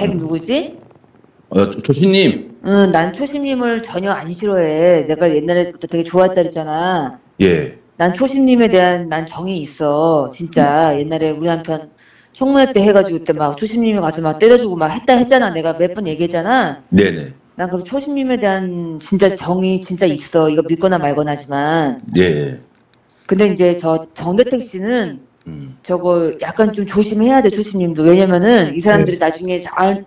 백 누구지? 어, 초신님. 응, 난 초심님을 전혀 안 싫어해. 내가 옛날에부터 되게 좋아했다 그랬잖아. 예. 난 초심님에 대한 난 정이 있어. 진짜 옛날에 우리 남편 청문회 때 해가지고 그때 막 초심님이 가서 막 때려주고 막 했다 했잖아. 내가 몇 번 얘기했잖아. 네네. 난 그래서 초심님에 대한 진짜 정이 진짜 있어. 이거 믿거나 말거나 하지만. 예. 근데 이제 저 정대택 씨는 음. 저거 약간 좀 조심해야 돼, 초심님도. 왜냐면은 이 사람들이 나중에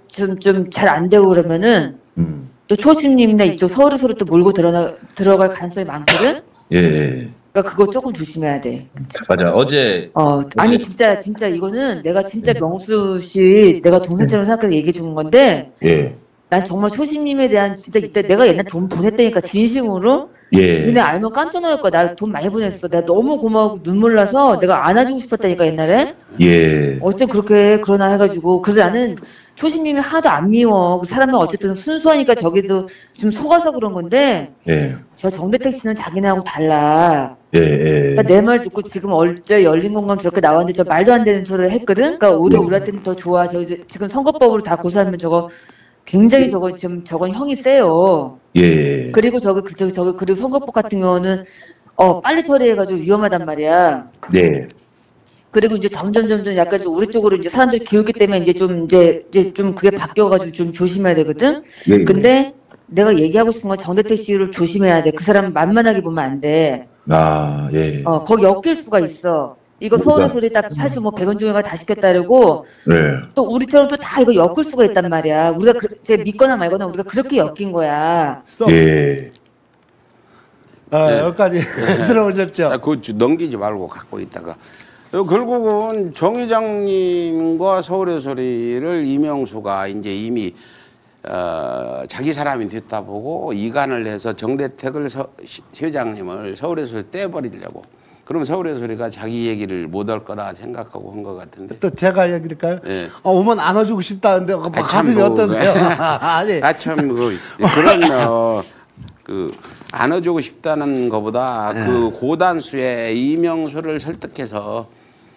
좀, 좀 잘 안 되고 그러면은 음. 또 초심님이나 이쪽 서울에 서로 또 몰고 들어나, 들어갈 가능성이 많거든? 예. 그러니까 그거 조금 조심해야 돼. 맞아. 어제 어, 아니 진짜 진짜 이거는 내가 진짜 명수 씨 내가 동생처럼 생각해서 얘기해 주는 건데 예. 난 정말 초심님에 대한 진짜 이때 내가 옛날 돈 보냈다니까 진심으로 예. 근데 알면 깜짝 놀랄 거야. 나 돈 많이 보냈어. 내가 너무 고마워 눈물 나서 내가 안아주고 싶었다니까 옛날에. 예. 어쨌든 그렇게 그러나 해가지고 그래서 나는 초심님이 하나도 안 미워. 그 사람은 어쨌든 순수하니까 저기도 좀 속아서 그런 건데 예. 저 정대택 씨는 자기네하고 달라. 예. 예. 그러니까 내 말 듣고 지금 어제 열린 공감 저렇게 나왔는데 저 말도 안 되는 소리를 했거든. 그러니까 오히려 네. 우리한테는 더 좋아. 저 이제 지금 선거법으로 다 고소하면 저거 굉장히 저거 지금 저건 형이 세요. 예. 그리고 저기 그 저기 저기 그리고 선거법 같은 경우는 어 빨리 처리해가지고 위험하단 말이야. 네. 그리고 이제 점점 점점 약간 좀 우리 쪽으로 이제 사람들 기울기 때문에 이제 좀 이제 이제 좀 그게 바뀌어가지고 좀 조심해야 되거든. 예. 근데 내가 얘기하고 싶은 건 정대택 씨를 조심해야 돼. 그 사람 만만하게 보면 안 돼. 아, 예. 어, 거기 엮일 수가 있어. 이거 서울의 소리 딱 사실 뭐 백원종이가 다 시켰다 이러고 네. 또 우리처럼 또 다 이거 엮을 수가 있단 말이야. 우리가 그, 제 믿거나 말거나 우리가 그렇게 엮인 거야. 스톱. 예. 아, 네. 여기까지 들어오셨죠? 아, 주- 넘기지 말고 갖고 있다가 어, 결국은 정 회장님과 서울의 소리를 이명수가 이제 이미 어, 자기 사람이 됐다 보고 이간을 해서 정대택을 서, 시- 회장님을 서울의 소리 떼버리려고 그럼 서울의 소리가 자기 얘기를 못할 거다 생각하고 한 것 같은데 또 제가 얘기할까요? 예. 어, 오면 안아주고 싶다는데 어, 아, 참 가슴이 뭐, 어떠세요? 아니 아참 그, 그런 어, 그 안아주고 싶다는 것보다 그 고단수의 이명수를 설득해서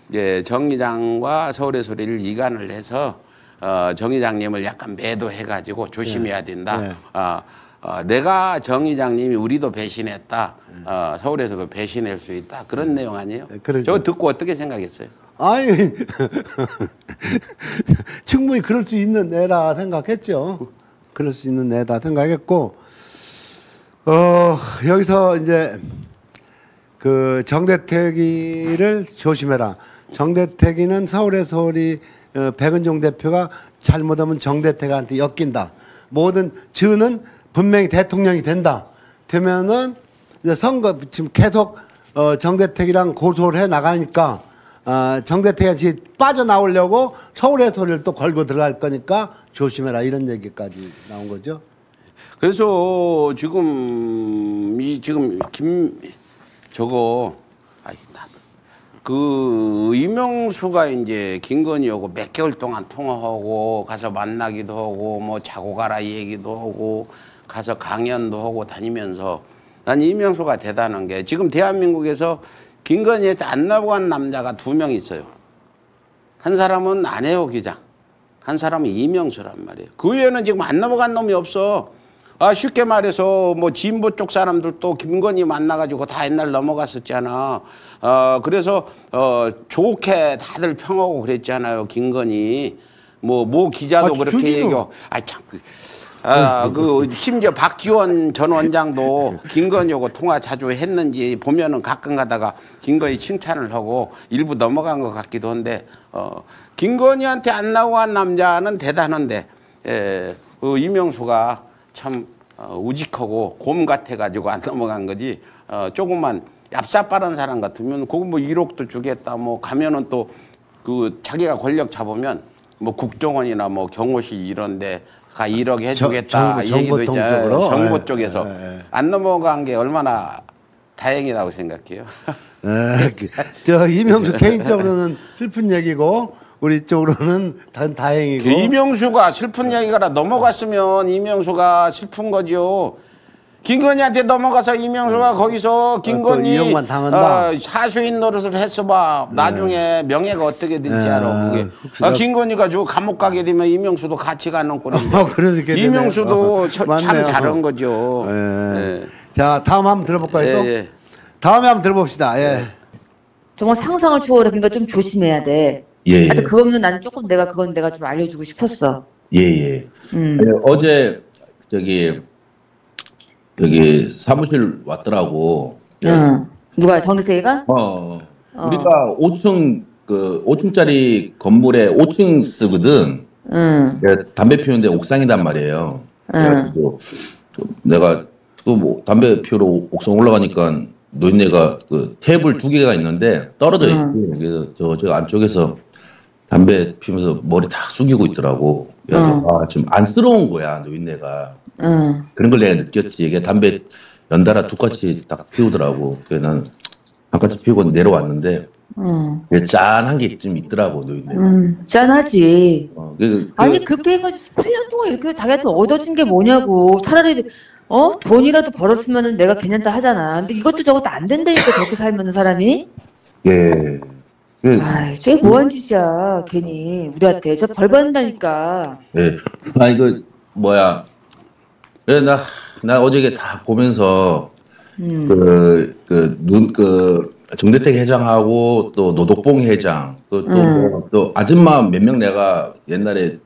이제 정 의장과 서울의 소리를 이간을 해서 어, 정 의장님을 약간 매도해가지고 조심해야 된다. 네. 어, 어, 내가 정 의장님이 우리도 배신했다. 어, 서울에서도 배신할 수 있다. 그런 내용 아니에요? 네, 그러죠. 저 듣고 어떻게 생각했어요? 아니 충분히 그럴 수 있는 애라 생각했죠. 그럴 수 있는 애다 생각했고 어 여기서 이제 그 정대택이를 조심해라. 정대택이는 서울의 서울이 어, 백은종 대표가 잘못하면 정대택한테 엮인다. 모든 주는 분명히 대통령이 된다. 되면은 이제 선거 지금 계속 어, 정대택이랑 고소를 해 나가니까 아, 정대택이 빠져나오려고 서울의 소리를 또 걸고 들어갈 거니까 조심해라 이런 얘기까지 나온 거죠. 그래서 지금 이 지금 김 저거 아이 나그 이명수가 이제 김건희하고 몇 개월 동안 통화하고 가서 만나기도 하고 뭐 자고 가라 얘기도 하고 가서 강연도 하고 다니면서 난 이명수가 대단한 게 지금 대한민국에서 김건희한테 안 나간 남자가 두 명 있어요. 한 사람은 안혜호 기장, 한 사람은 이명수란 말이에요. 그 외에는 지금 안 넘어간 놈이 없어. 아, 쉽게 말해서 뭐 진보 쪽 사람들도 김건희 만나가지고 다 옛날 넘어갔었잖아. 어, 그래서 어, 좋게 다들 평하고 그랬잖아요. 김건희. 뭐, 모 기자도 아, 그렇게. 얘기하고. 아, 참. 그, 아, 그, 심지어 박지원 전 원장도 김건희하고 통화 자주 했는지 보면은 가끔 가다가 김건희 칭찬을 하고 일부 넘어간 것 같기도 한데, 어, 김건희한테 안 나고 한 남자는 대단한데, 예, 그 이명수가 참 어, 우직하고 곰 같아가지고 안 넘어간 거지, 어, 조금만 얍삽빠른 사람 같으면 그거 뭐 1억도 주겠다, 뭐 가면은 또 그 자기가 권력 잡으면 뭐 국정원이나 뭐 경호실 이런데 가 1억 해주겠다 정부- 얘기도 정보통 있잖아요. 쪽으로? 정보 예, 쪽에서 예, 예. 안 넘어간 게 얼마나 다행이라고 생각해요. 에, 그, 저 이명수 개인적으로는 슬픈 얘기고 우리 쪽으로는 다, 다행이고. 그 이명수가 슬픈 얘기가 넘어갔으면 이명수가 슬픈 거죠. 김건희한테 넘어가서 이명수가 거기서 김건희 또 이용만 당한다. 어, 사수인 노릇을 했어 봐. 나중에 명예가 어떻게 될지 네, 알아. 그게. 아, 나- 김건희가 저 감옥 가게 되면 이명수도 같이 가는 꼴인데. 어, 되네. 이명수도 어, 저- 참 맞네요. 잘한 거죠. 예. 예. 자 다음 한번 들어볼까요? 또 예, 예. 다음에 한번 들어봅시다. 예. 정말 상상을 초월해. 그러니까 좀 조심해야 돼. 예, 하여튼 그거는 나는 조금 내가 그건 내가 좀 알려주고 싶었어. 예, 예. 음. 예, 어제 저기 여기 사무실 왔더라고. 응. 누가 정대태가? 어, 어. 우리가 5층 그 5층짜리 건물에 5층 쓰거든. 응. 예, 담배 피우는데 옥상이단 말이에요. 응. 내가 또 뭐 담배 피우러 옥상 올라가니까 노인네가 그 테이블 두 개가 있는데 떨어져 있지. 그래서 저, 저 안쪽에서 담배 피우면서 머리 다 숙이고 있더라고. 그래서 응. 아, 좀 안쓰러운 거야, 노인네가. 응. 그런 걸 내가 느꼈지. 이게 담배 연달아 똑같이 딱 피우더라고. 그래서 난 한까지 피우고 내려왔는데 응. 이게 짠한 게 좀 있더라고, 노인네. 응. 짠하지. 어, 그, 그, 아니 그렇게 해가지고 8년 동안 이렇게 자기한테 얻어진 게 뭐냐고. 차라리 어 돈이라도 벌었으면은 내가 괜찮다 하잖아. 근데 이것도 저것도 안 된다니까 저렇게 살면은 사람이. 예. 그, 아이 저게 뭐한 짓이야 괜히 우리한테 저 벌 받는다니까. 예. 아, 이거, 뭐야. 예, 나, 나 어저께 다 보면서, 음. 그, 그, 눈, 그, 정대택 회장하고 또 노덕봉 회장, 또, 또, 음. 뭐, 또 아줌마 몇 명 내가 옛날에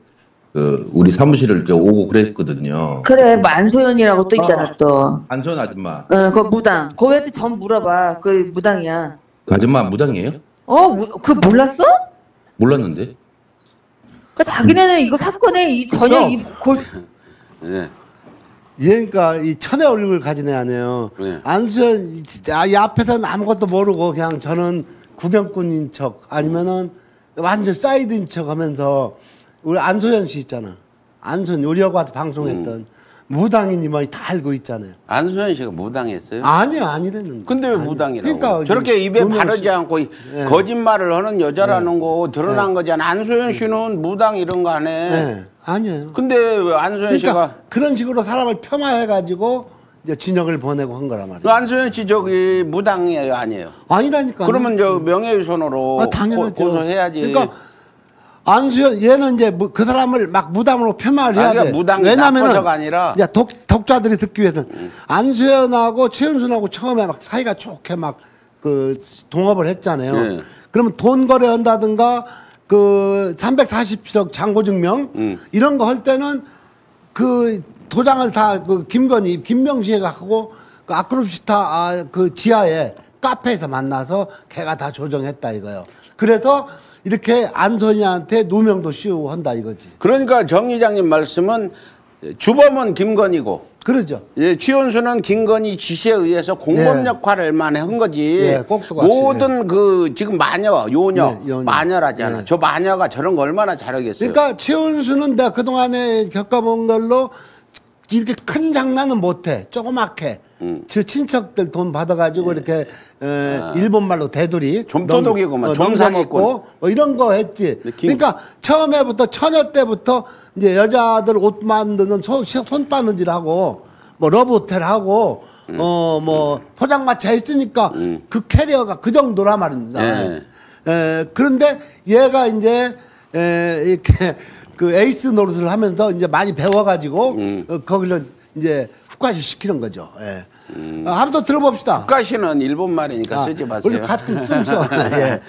그, 우리 사무실을 오고 그랬거든요. 그래 뭐 안소연이라고 또 있잖아 또. 안전 아줌마. 어, 그 무당. 거기한테 전 물어봐. 그 무당이야. 그 아줌마 무당이에요? 어, 무, 그 몰랐어? 몰랐는데? 그 자기네는 이거 사건에 이 전혀. 이 골, 예. 얘니까 이 천의 얼굴을 가진 애 아니에요. 네. 안수현 이 진짜 아, 이 앞에서는 아무것도 모르고 그냥 저는 구경꾼인 척 아니면은 완전 사이드인 척 하면서 우리 안소연 씨 있잖아. 안소연 우리 하고 와서 방송했던 음. 무당이니 뭐다 알고 있잖아요. 안수현 씨가 무당했어요? 아니야 아니랬는데. 근데 왜 아니. 무당이라고? 그러니까 저렇게 입에 바르지 씨- 않고 이- 예. 거짓말을 하는 여자라는 거 드러난 예. 거잖아. 안소연 씨는 무당 이런 거 안 해. 네, 아니에요. 근데 왜 안소연 그러니까 씨가 그런 식으로 사람을 폄하해 가지고 이제 진영을 보내고 한 거란 그 말이에요. 안소연 씨 저기 무당이에요, 아니에요? 아니라니까. 그러면 저 명예훼손으로 아, 당연하죠. 고, 소해야지 그러니까 안수현 얘는 이제 무- 그 사람을 막 무당으로 폄하를 해야 아, 그러니까 돼. 무당이 왜냐면은 아니라- 이제 독, 독자들이 듣기 위해서는 안수현하고 최은순하고 처음에 막 사이가 좋게 막 그 동업을 했잖아요. 네. 그러면 돈 거래한다든가 그 340억 잔고 증명 음. 이런 거 할 때는 그 도장을 다 그 김건희 김명시가 하고 그 아크롭시타 아, 그 지하에 카페에서 만나서 걔가 다 조정했다 이거요. 그래서 이렇게 안소니한테 누명도 씌우고 한다 이거지. 그러니까 정 이장님 말씀은 주범은 김건희고 그러죠. 예, 취원수는 김건희 지시에 의해서 공범 예. 역할을만 한 거지. 예, 모든 그 지금 마녀, 요녀, 네, 요녀. 마녀라잖아. 예. 저 마녀가 저런 거 얼마나 잘하겠어요. 그러니까 최은수는 내가 그동안에 겪어본 걸로 이렇게 큰 장난은 못해. 조그맣게. 음. 저 친척들 돈 받아가지고 이렇게 에, 일본 말로 대두리 아. 좀도둑이구만, 넘- 어. 넘사먹고 뭐 이런 거 했지. 네, 김- 그러니까 처음에부터 처녀 때부터 이제 여자들 옷 만드는 손, 손바느질 하고 뭐 러브호텔 하고 음. 어뭐 포장마차 했으니까 그 캐리어가 그 정도라 말입니다. 예. 에, 그런데 얘가 이제 에, 이렇게 그 에이스 노릇을 하면서 이제 많이 배워가지고 음. 어, 거기를 이제 흑과시 시키는 거죠. 예. 어, 한번 더 들어봅시다. 국가시는 일본 말이니까 아, 쓰지 마세요. 우리 같이 좀 써. 예.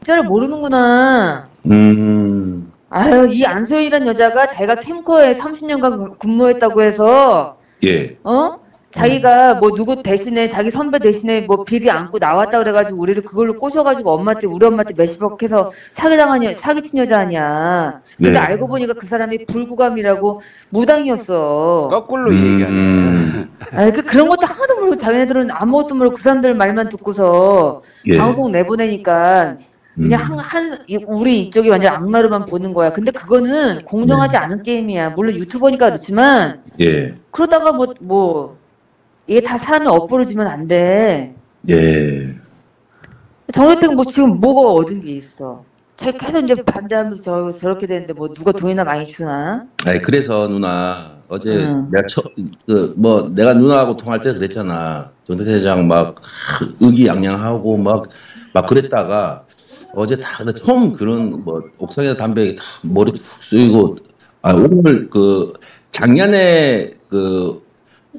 진짜를 모르는구나. 음, 아유 이 안소연이란 여자가 자기가 캠코에 30년간 근무했다고 해서 예. 어? 자기가 뭐 누구 대신에 자기 선배 대신에 뭐 비리 안고 나왔다 그래가지고 우리를 그걸로 꼬셔가지고 엄마한테 우리 엄마한테 몇십억 해서 사기당한 여, 사기친 여자 아니야. 근데 네. 알고 보니까 그 사람이 불구감이라고 무당이었어. 거꾸로 얘기하네. 음, 아니 그 그런 것도 하나도 모르고 자기네들은 아무것도 모르고 그 사람들 말만 듣고서 예. 방송 내보내니까 그냥 음. 한, 한 이- 우리 이쪽이 완전 악마로만 보는 거야. 근데 그거는 공정하지 않은 게임이야. 물론 유튜버니까 그렇지만 예. 그러다가 뭐뭐 이게 다 사람이 엇부러지면 안 돼. 예. 정혜택은 뭐 지금 뭐가 얻은 게 있어? 계속 이제 반대하면서 저, 저렇게 되는데 뭐 누가 돈이나 많이 주나? 아니 그래서 누나 어제 음. 내가 그뭐 내가 누나하고 통할 때 그랬잖아 전대 대장 막 의기양양하고 막막 그랬다가 어제 다 근데 처음 그런 뭐 옥상에서 담배 다 머리 푹 쓰이고 아 오늘 그 작년에 그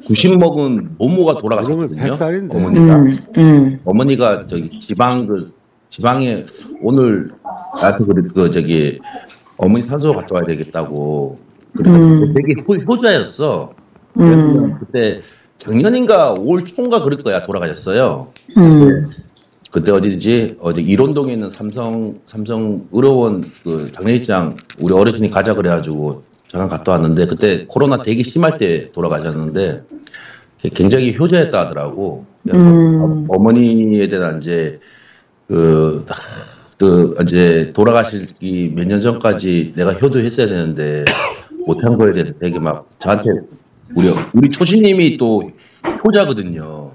90 먹은 모모가 돌아가셨거든요 100살인데. 어머니가 음, 음. 어머니가 저기 지방 그 지방에 오늘 나한테 그, 그 저기 어머니 산소 갔다 와야 되겠다고 그래서 음. 되게 효, 효자였어. 음. 그때 작년인가 올 초인가 그럴 거야 돌아가셨어요. 음. 그때 어디지 어디 일원동에 있는 삼성 삼성 의료원 그 장례식장 우리 어르신이 가자 그래가지고 잠깐 갔다 왔는데 그때 코로나 되게 심할 때 돌아가셨는데 굉장히 효자였다 하더라고. 그래서 음. 어, 머니에 대한 이제 그, 그 이제 돌아가시기 몇 년 전까지 내가 효도했어야 되는데 못한 거에 대해서 되게 막 저한테 우리 우리 초신님이 또 효자거든요.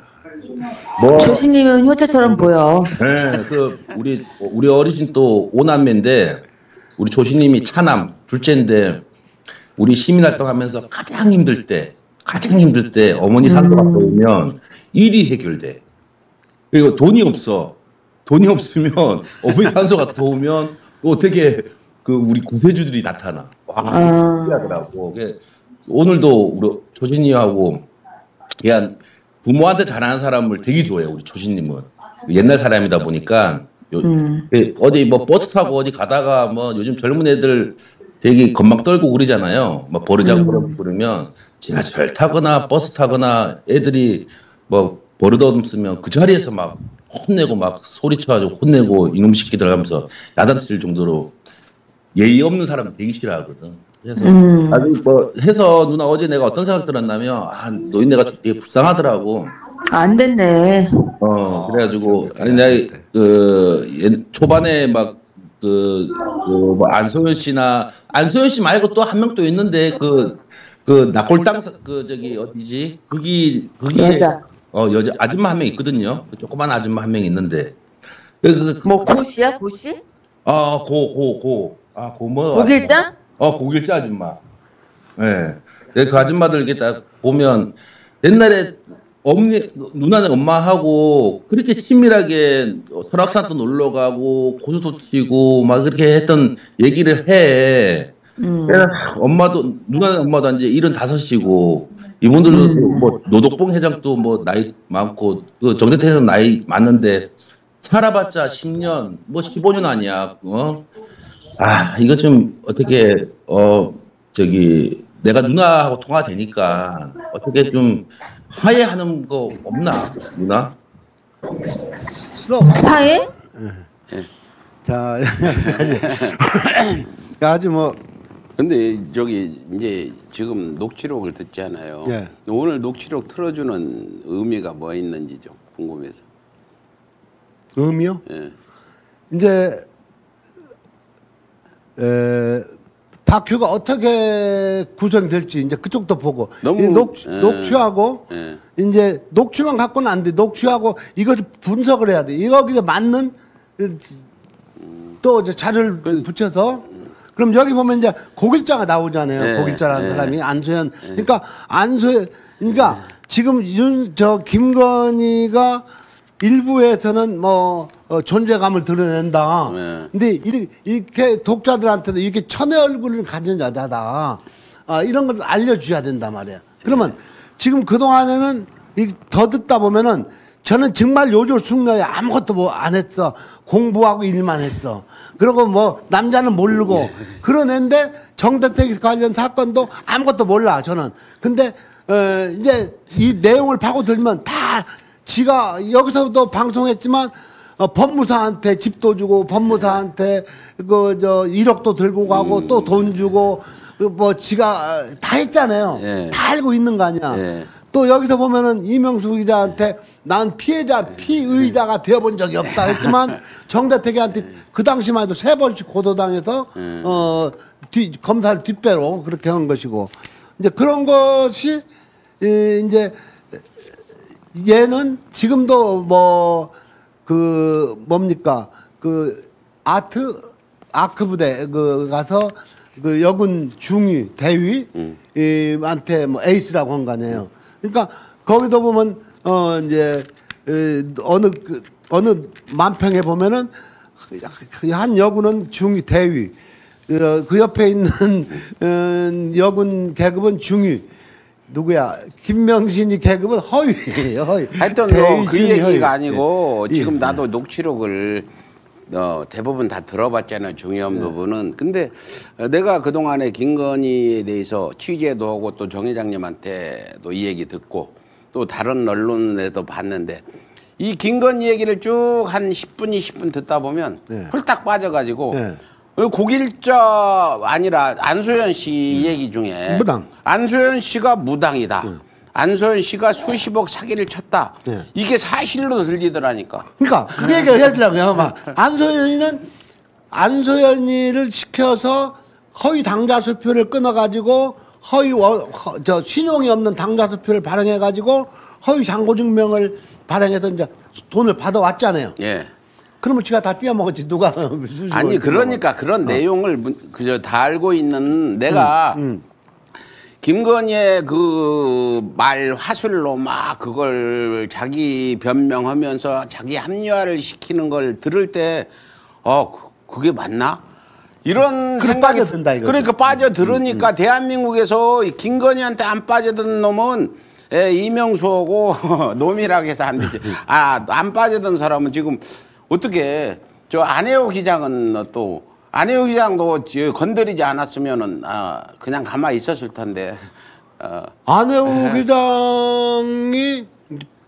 뭐 조신님은 효자처럼 보여. 네, 그 우리 우리 어르신 또 오남매인데 우리 조신님이 차남 둘째인데 우리 시민활동하면서 가장 힘들 때 가장 힘들 때 어머니 산소 갔다 오면 일이 해결돼. 그리고 돈이 없어. 돈이 없으면 어머니 산소 갔다 오면 또 어떻게 그 우리 구세주들이 나타나. 와, 아. 신기하더라고. 오늘도 우리 조신님하고 그냥 부모한테 잘하는 사람을 되게 좋아해요. 우리 조신님은 옛날 사람이다 보니까 요- 음. 그 어디 뭐 버스 타고 어디 가다가 뭐 요즘 젊은 애들 되게 건막 떨고 그러잖아요. 뭐 버르자고 그러고 그러면 지하철 타거나 버스 타거나 애들이 뭐 버릇 없으면 그 자리에서 막 혼내고 막 소리쳐가지고 혼내고 이놈 새끼들 하면서 야단칠 정도로 예의 없는 사람 되게 싫어하거든. 그래서 음. 아주 뭐 해서 누나 어제 내가 어떤 생각 들었냐면 아 노인네가 되게 불쌍하더라고. 안 됐네. 어, 그래가지고, 아니, 내가, 그, 옛- 초반에 막, 그, 그, 뭐, 안소연 씨나, 안소연 씨 말고 또 한 명 또 있는데, 그, 그, 낙골당, 사- 그, 저기, 어디지? 거기, 거기. 여자. 어, 여자, 아줌마 한 명 있거든요. 그 조그만 아줌마 한 명 있는데. 그, 그, 그, 뭐 고시야 고시? 아, 고, 고, 고. 아, 고, 뭐. 고길장? 어, 고길자 아줌마. 예. 네. 그 아줌마들 이렇게 딱 보면 옛날에 어머니, 누나네 엄마하고 그렇게 친밀하게 설악산도 놀러 가고 고수도 치고 막 그렇게 했던 얘기를 해. 음. 엄마도, 누나네 엄마도 이제 일은 다섯이고 이분들도 음. 뭐 노덕봉 회장도 뭐 나이 많고 그 정대태 회장 나이 많은데 살아봤자 10년, 뭐 15년 아니야. 어? 아, 이거 좀 어떻게 어 저기 내가 누나하고 통화되니까 어떻게 좀 화해하는 거 없나 누나? 스톱. 파해? 자, 아주, 아주 뭐 근데 저기 이제 지금 녹취록을 듣잖아요. 예. 오늘 녹취록 틀어주는 의미가 뭐 있는지 좀 궁금해서. 의미요? 예. 이제 에, 다큐가 어떻게 구성될지 이제 그쪽도 보고 너무- 이 녹, 예. 녹취하고 예. 이제 녹취만 갖고는 안 돼. 녹취하고 이것을 분석을 해야 돼. 여기에 맞는 또 이제 자료를 붙여서 그럼 여기 보면 이제 고길자가 나오잖아요. 예, 고길자라는 예. 사람이 안소연. 그러니까 안소연 그러니까 지금 윤 저 김건희가 일부에서는 뭐 어, 존재감을 드러낸다. 네. 근데 이렇게, 이렇게 독자들한테도 이렇게 천의 얼굴을 가진 여자다. 아, 이런 걸 알려줘야 된단 말이야. 그러면 지금 그동안에는 이- 더 듣다 보면은 저는 정말 요조 숙녀에 아무것도 뭐 안 했어. 공부하고 일만 했어. 그리고 뭐 남자는 모르고 그런 애인데 정대택 관련 사건도 아무것도 몰라 저는. 근데 어, 이제 이 내용을 파고들면 다 지가 여기서도 방송했지만 어, 법무사한테 집도 주고 법무사한테 그 저 1억도 들고 가고 또돈 주고 그뭐 지가 다 했잖아요. 예. 다 알고 있는 거 아니야. 예. 또 여기서 보면은 이명수 기자한테 난 피해자 피의자가 되어본 적이 없다 했지만 정대택이한테 그 당시만 해도 세 번씩 고소당해서 어 뒤, 검사를 뒷배로 그렇게 한 것이고 이제 그런 것이 이, 이제 얘는 지금도 뭐 그 뭡니까 그 아트 아크 부대 그 가서 그 여군 중위 대위 음. 이한테 뭐 에이스라고 한 거 아니에요. 그러니까 거기도 보면 어 이제 에, 어느 그 어느 만평에 보면은 그한 여군은 중위 대위 어, 그 옆에 있는 음, 여군 계급은 중위 누구야 김명신이 계급은 허위예요. 허위. 하여튼 뭐그 얘기가 허위. 아니고 예. 지금 예. 나도 녹취록을 어, 대부분 다 들어봤잖아요 중요한 네. 부분은 근데 어, 내가 그동안에 김건희에 대해서 취재도 하고 또 정 회장님한테도 이 얘기 듣고 또 다른 언론에도 봤는데 이 김건희 얘기를 쭉 한 10분 20분 듣다 보면 네. 홀딱 빠져가지고 네. 어, 고길자 아니라 안소연 씨 얘기 중에 무당. 안소연 씨가 무당이다. 안소연 씨가 수십억 사기를 쳤다. 네. 이게 사실로 들리더라니까. 그러니까 그 얘기를 해주려고요. 막 안소연이는 안소연이를 시켜서 허위 당자수표를 끊어가지고 허위 원, 허, 저 신용이 없는 당자수표를 발행해가지고 허위 잔고증명을 발행해서 이제 돈을 받아왔잖아요. 예. 그러면 지가 다 띄어먹었지 누가 아니. 그러니까 그런 내용을 문- 그저 다 알고 있는 내가 음. 김건희의 그 말 화술로 막 그걸 자기 변명하면서 자기 합리화를 시키는 걸 들을 때 어, 그- 그게 맞나? 이런 생각이 빠져든다, 이거지. 음, 그러니까 빠져들으니까 대한민국에서 이 김건희한테 안 빠져든 놈은 예, 이명수하고 놈이라고 해서 안 되지. 아, 안 빠져든 사람은 지금 어떻게 저 안혜호 기장은 또 안혜호 기장도 저 건드리지 않았으면은 아, 그냥 가만히 있었을 텐데. 어, 안혜우 기장이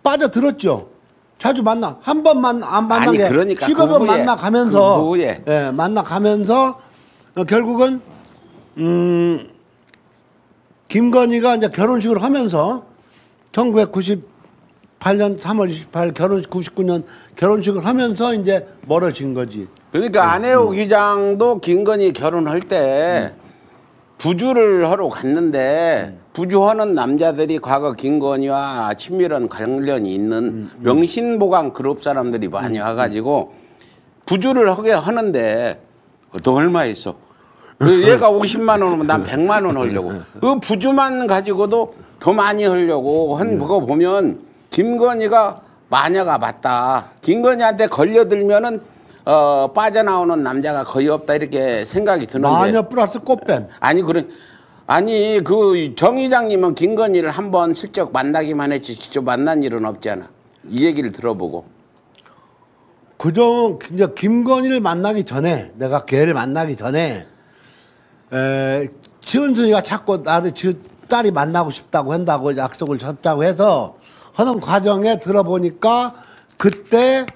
빠져들었죠. 자주 만나 한 번만 안 만난 아니, 게 그러니까 15번 그 만나 가면서 그 후에. 예, 만나 가면서 어, 결국은 음 김건희가 이제 결혼식을 하면서 1998년 3월 28일 결혼 99년 결혼식을 하면서 이제 멀어진 거지. 그러니까 안혜호 기장도 김건희 결혼할 때 부주를 하러 갔는데 부주하는 남자들이 과거 김건희와 친밀한 관련이 있는 명신보강 그룹 사람들이 많이 와가지고 부주를 하게 하는데 너 얼마 있어? 그 얘가 50만 원 오면 난 100만 원 하려고. 그 부주만 가지고도 더 많이 하려고 한거 보면 김건희가 마녀가 맞다. 김건희한테 걸려들면은 어, 빠져나오는 남자가 거의 없다 이렇게 생각이 드는데 마녀 플러스 꽃뱀. 아니 그래 아니 그 정 의장님은 김건희를 한번 슬쩍 만나기만 했지 직접 만난 일은 없잖아. 이 얘기를 들어보고 그정 이제 김건희를 만나기 전에 내가 걔를 만나기 전에 에 지은순이가 자꾸 나를 지 딸이 만나고 싶다고 한다고 약속을 잡자고 해서 하는 과정에 들어보니까 그때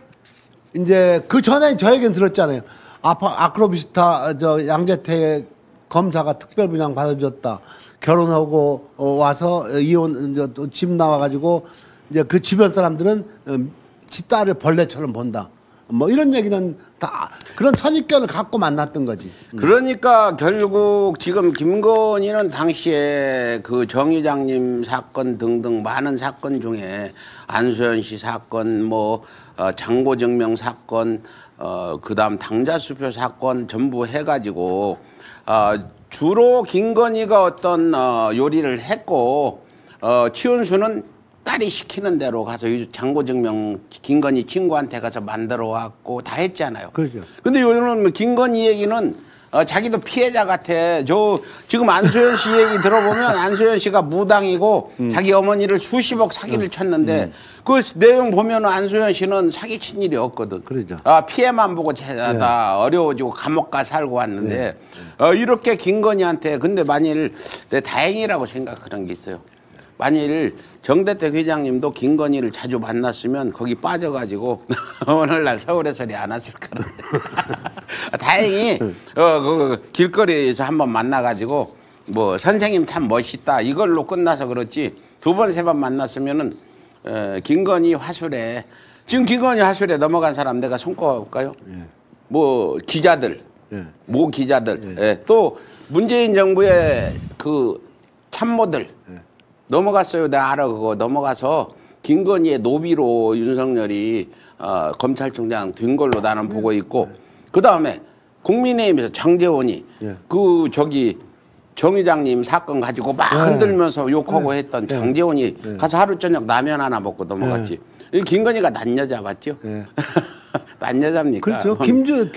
이제 그 전에 저 얘기는 들었잖아요. 아파 아크로비스타 저 양재태 검사가 특별 분양 받아줬다. 결혼하고 어, 와서 이혼 또집 나와가지고 이제 그 주변 사람들은 음, 지 딸을 벌레처럼 본다. 뭐 이런 얘기는 다 그런 선입견을 갖고 만났던 거지. 그러니까 결국 지금 김건희는 당시에 그 정 의장님 사건 등등 많은 사건 중에 안소연 씨 사건 뭐 어, 장고증명 사건 어, 그다음 당자수표 사건 전부 해가지고 어, 주로 김건희가 어떤 어, 요리를 했고 어, 치운수는 딸이 시키는 대로 가서 이 장고증명 김건희 친구한테 가서 만들어 왔고 다 했잖아요. 그렇죠. 근데 요즘은 뭐 김건희 얘기는 어, 자기도 피해자 같아. 저 지금 안소연 씨 얘기 들어보면 안소연 씨가 무당이고 음. 자기 어머니를 수십억 사기를 쳤는데 그 내용 보면 안소연 씨는 사기 친 일이 없거든. 그러죠. 아, 피해만 보고 다 어려워지고 감옥 가 살고 왔는데 어, 이렇게 김건희한테 근데 만일 내 다행이라고 생각하는 게 있어요. 만일 정대택 회장님도 김건희를 자주 만났으면 거기 빠져가지고 오늘날 서울에서리 안 왔을 거라. 다행히 어, 그 길거리에서 한번 만나가지고 뭐 선생님 참 멋있다 이걸로 끝나서 그렇지 두 번 세번 만났으면은 어, 김건희 화술에 지금 김건희 화술에 넘어간 사람 내가 손꼽아볼까요? 뭐 기자들, 예. 모 기자들, 예. 또 문재인 정부의 그 참모들 넘어갔어요. 내가 알아 그거 넘어가서 김건희의 노비로 윤석열이 어, 검찰총장 된 걸로 나는 보고 있고 그 다음에 국민의힘에서 장재원이 예. 그 저기 정 회장님 사건 가지고 막 예. 흔들면서 욕하고 예. 했던 예. 장재원이 예. 가서 하루 저녁 라면 하나 먹고 넘어갔지. 이 김건희가 난 여자 맞죠? 예. 난 여자입니까? 그렇죠. 김주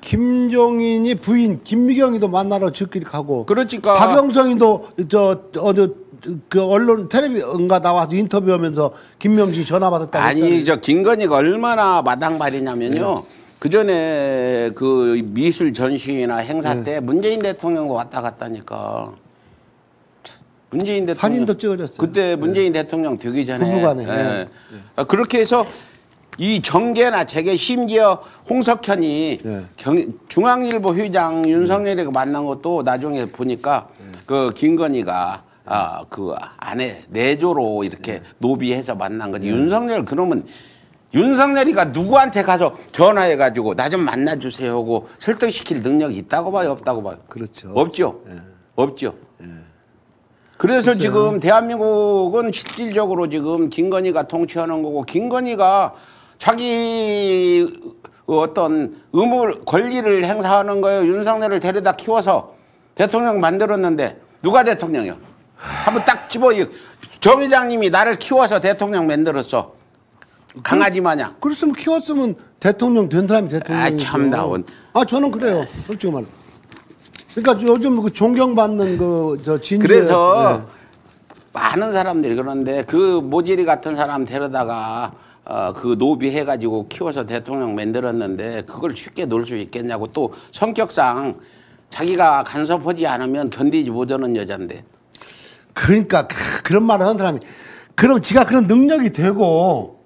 김종인이 부인 김미경이도 만나러 저끼리 가고. 그러니까 박영성이도 저 어느 그 언론 텔레비인가 나와서 인터뷰하면서 김명식 전화 받았다고 아니 했잖아요. 저 김건희가 얼마나 마당발이냐면요. 그 전에 그 미술 전시회나 행사 네. 때 문재인 대통령도 왔다 갔다니까. 문재인 대통령 사진도 찍어줬어요. 그때 문재인 대통령 되기 전에 부부간에, 예. 예. 아, 그렇게 해서 이 정계나 재계 심지어 홍석현이 예. 경- 중앙일보 회장 윤석열이가 만난 것도 나중에 보니까 그 김건희가 아, 그 아내 내조로 이렇게 노비해서 만난 거지. 윤석열 그러면 윤석열이가 누구한테 가서 전화해가지고 나 좀 만나주세요 하고 설득시킬 능력이 있다고 봐요, 없다고 봐요. 그렇죠. 없죠. 없죠. 그래서 지금 대한민국은 실질적으로 지금 김건희가 통치하는 거고 김건희가 자기 어떤 의무 권리를 행사하는 거예요. 윤석열을 데려다 키워서 대통령 만들었는데 누가 대통령이요? 한번 딱 집어 정 회장님이 나를 키워서 대통령 만들었어. 강아지 마냥. 그랬으면 키웠으면 대통령 된 사람이 대통령이죠. 아, 참다운. 아 저는 그래요. 솔직히 말해. 그러니까 요즘 그 존경받는 그 저 진주. 그래서 많은 사람들이 그런데 그 모질이 같은 사람 데려다가 어, 그 노비 해가지고 키워서 대통령 만들었는데 그걸 쉽게 놀 수 있겠냐고 또 성격상 자기가 간섭하지 않으면 견디지 못하는 여잔데 그러니까 크, 그런 말을 하는 사람이 그럼 지가 그런 능력이 되고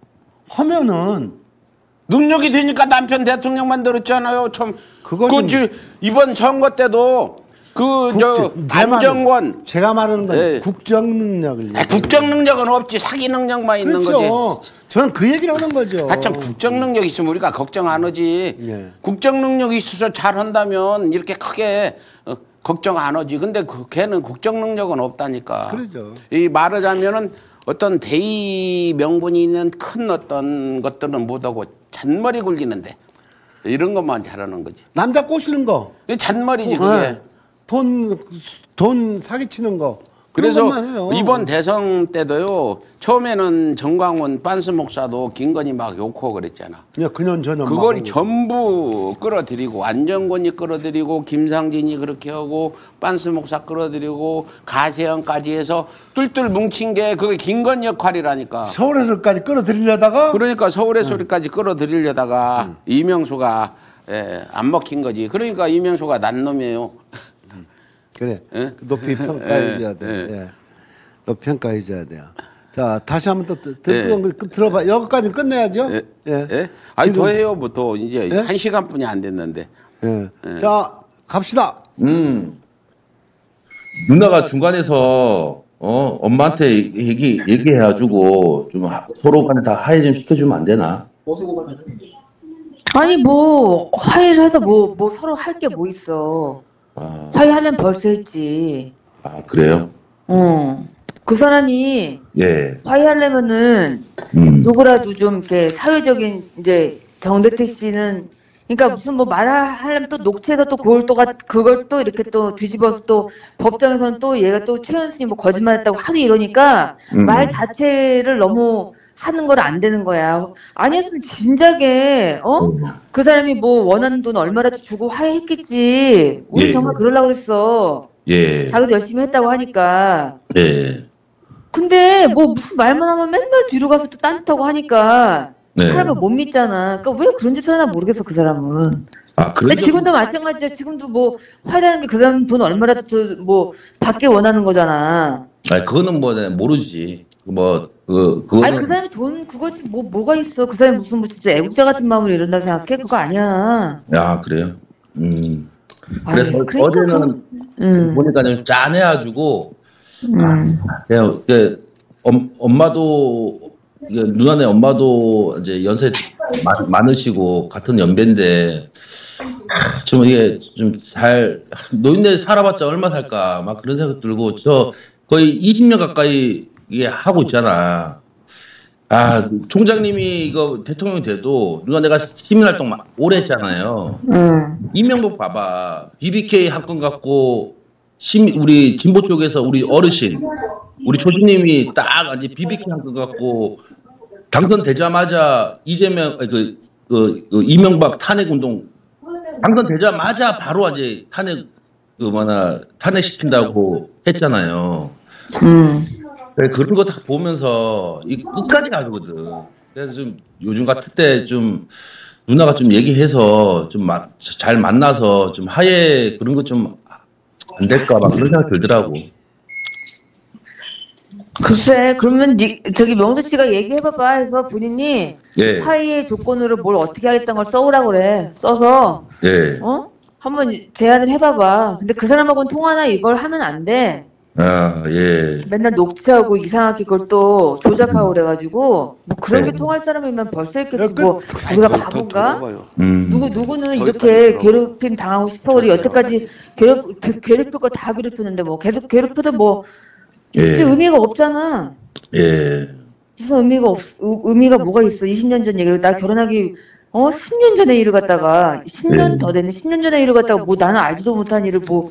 하면은 능력이 되니까 남편 대통령 만들었잖아요. 참 그거 그 지- 이번 선거 때도 그 저 안정권 제가 말하는 건 예. 국정 능력을 아, 국정 능력은 없지 사기 능력만 있는 그렇죠. 거지. 저는 그 얘기를 하는 거죠. 하참 국정 능력 있으면 우리가 걱정 안 하지. 예. 국정 능력이 있어서 잘 한다면 이렇게 크게 어, 걱정 안 하지. 근데 그, 걔는 국정 능력은 없다니까. 그러죠. 이 말하자면은 어떤 대의 명분이 있는 큰 어떤 것들은 못하고 잔머리 굴리는데 이런 것만 잘하는 거지. 남자 꼬시는 거. 잔머리지 어, 그게. 예. 돈, 돈 사기치는 거. 그래서. 이번 대선 때도요. 처음에는 정광훈 빤스 목사도 김건희 막 욕하고 그랬잖아. 야, 그년 전년 그걸 막 전부 끌어들이고 안정권이 끌어들이고 김상진이 그렇게 하고 빤스 목사 끌어들이고 가세현까지 해서 뚫뚫 뭉친 게 그게 김건희 역할이라니까. 서울에서까지 끌어들이려다가 그러니까 서울의 소리까지 끌어들이려다가 이명수가 예, 안 먹힌 거지. 그러니까 이명수가 난 놈이에요. 그래 예? 높이 평가해 줘야 예, 돼. 예. 예. 높이 평가해 줘야 돼요. 자 다시 한번 예. 드- 드- 들어봐. 여기까지 끝내야죠. 예? 예. 예? 아니 더 해요. 뭐 더 이제 예? 한 시간뿐이 안 됐는데. 예. 자 갑시다. 음. 누나가 중간에서 어 엄마한테 얘기 얘기해 가지고 좀 하- 서로 간에 다 화해 좀 시켜주면 안 되나? 아니 뭐 화해를 해서 뭐뭐 서로 할 게 뭐 있어. 아, 화해하려면 벌써 했지. 아 그래요? 어. 그 사람이 예. 화해하려면은 음. 누구라도 좀 이렇게 사회적인 이제 정대택 씨는 그러니까 무슨 뭐 말하려면 또 녹취해서 또 그걸 또 가- 그걸 또 이렇게 또 뒤집어서 또 법정에서는 또 얘가 또 최현순이 뭐 거짓말했다고 하도 이러니까 음. 말 자체를 너무 하는 걸 안 되는 거야. 아니었으면 진작에 어? 그 사람이 뭐 원하는 돈 얼마라도 주고 화해했겠지. 우리 예. 정말 그러려고 그랬어. 예. 자기도 열심히 했다고 하니까. 예. 근데 뭐 무슨 말만 하면 맨날 뒤로 가서 또 딴짓하고 하니까 네. 사람을 못 믿잖아. 그러니까 왜 그런 짓을 하나 모르겠어 그 사람은. 아 그런 지금도 마찬가지야. 지금도 뭐 화해라는 게 그 사람 돈 얼마라도 저- 뭐 받길 원하는 거잖아. 아 그거는 뭐 모르지. 뭐 그 그거는 아니 그 사람이 돈 그거지 뭐 뭐가 있어. 그 사람이 무슨 뭐 진짜 애국자 같은 마음으로 이런다 생각해? 그거 아니야. 야 그래요. 음. 그래서 그러니까 어제는 음, 보니까 좀 짠해가지고 음. 그냥 그 엄, 엄마도 누나네 엄마도 이제 연세 많, 많으시고 같은 연배인데 좀 이게 좀 잘 노인네 살아봤자 얼마 살까 막 그런 생각 들고 저 거의 20년 가까이 이게 하고 있잖아. 아 총장님이 이거 대통령 돼도 누가 내가 시민활동 마- 오래 했잖아요. 응. 이명박 봐봐 BBK 한건 갖고 심 우리 진보 쪽에서 우리 어르신 우리 조주님이 딱 이제 BBK 한건 갖고 당선되자마자 이재명 그, 그, 그 이명박 탄핵 운동 당선되자마자 바로 이제 탄핵 그 뭐나 탄핵시킨다고 했잖아요. 응. 그래, 그런 거 다 보면서 이 끝까지 가거든. 그래서 좀 요즘 같을 때좀 누나가 좀 얘기해서 좀 잘 만나서 좀 하에 그런 거 좀 안 될까 막 그런 생각 들더라고. 글쎄, 그러면 니, 저기 명수 씨가 얘기해봐봐 해서 본인이 예, 사이의 조건으로 뭘 어떻게 하겠다는 걸 써오라고 그래. 써서, 예. 어? 한번 제안을 해봐봐. 근데 그 사람하고는 통화나 이걸 하면 안 돼. 아, 예. 맨날 녹취하고 이상하게 그걸 또 조작하고 그래가지고, 뭐 그런 게 네. 통할 사람이면 벌써 야, 했겠지. 그- 뭐, 우리가 더- 더 바본가? 음. 누구, 누구는 이렇게. 괴롭힘 당하고 싶어. 우리 여태까지 괴롭, 괴- 괴롭힐 거 다 괴롭혔는데 뭐 계속 괴롭혀도 뭐, 예. 이제 의미가 없잖아. 예. 무슨 의미가 없, 의- 의미가 뭐가 있어? 20년 전 얘기를 나 결혼하기 어 10년 전에 일을 갖다가 10년 네. 더 됐네. 10년 전에 일을 갖다가 뭐 나는 알지도 못한 일을 뭐 음.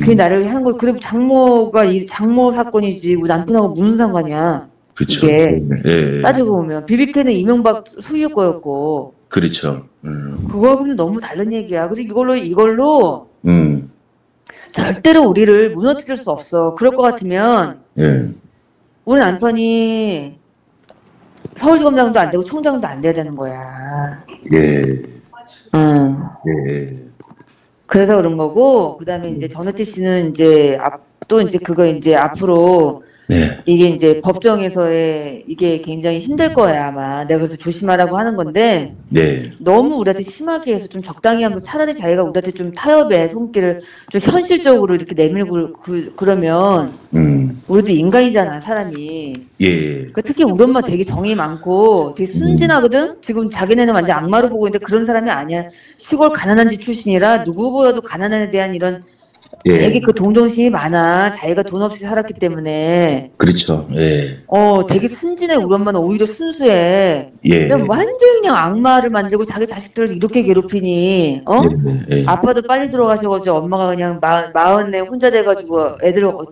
그게 나를 한 거. 그래 장모가 이 장모 사건이지. 우리 남편하고 무슨 상관이야? 그쵸. 이게 예. 따지고 보면 비비케는 이명박 소유 거였고 그렇죠. 음. 그거하고는 너무 다른 얘기야. 그리고 이걸로 이걸로 음. 절대로 우리를 무너뜨릴 수 없어. 그럴 것 같으면 예. 우리 남편이 서울지검장도 안 되고 총장도 안 돼야 되는 거야. 예. 응. 예. 그래서 그런 거고, 그 다음에 이제 전혜태 씨는 이제 앞, 또 이제 그거 이제 앞으로 네. 이게 이제 법정에서의 이게 굉장히 힘들 거야, 아마. 내가 그래서 조심하라고 하는 건데, 네. 너무 우리한테 심하게 해서 좀 적당히 하면서 차라리 자기가 우리한테 좀 타협의 손길을 좀 현실적으로 이렇게 내밀고 그, 그러면 음. 우리도 인간이잖아, 사람이. 예. 그 특히 우리 엄마 되게 정이 많고 되게 순진하거든. 지금 자기네는 완전 악마로 보고 있는데 그런 사람이 아니야. 시골 가난한 집 출신이라 누구보다도 가난에 대한 이런 예. 되게 그 동정심이 많아. 자기가 돈 없이 살았기 때문에 그렇죠. 예. 어 되게 순진해. 우리 엄마는 오히려 순수해. 예. 그냥 완전 그냥 악마를 만들고 자기 자식들을 이렇게 괴롭히니 어? 예. 예. 아빠도 빨리 들어가셔가지고 엄마가 그냥 마, 마흔에 혼자 돼가지고 애들 어,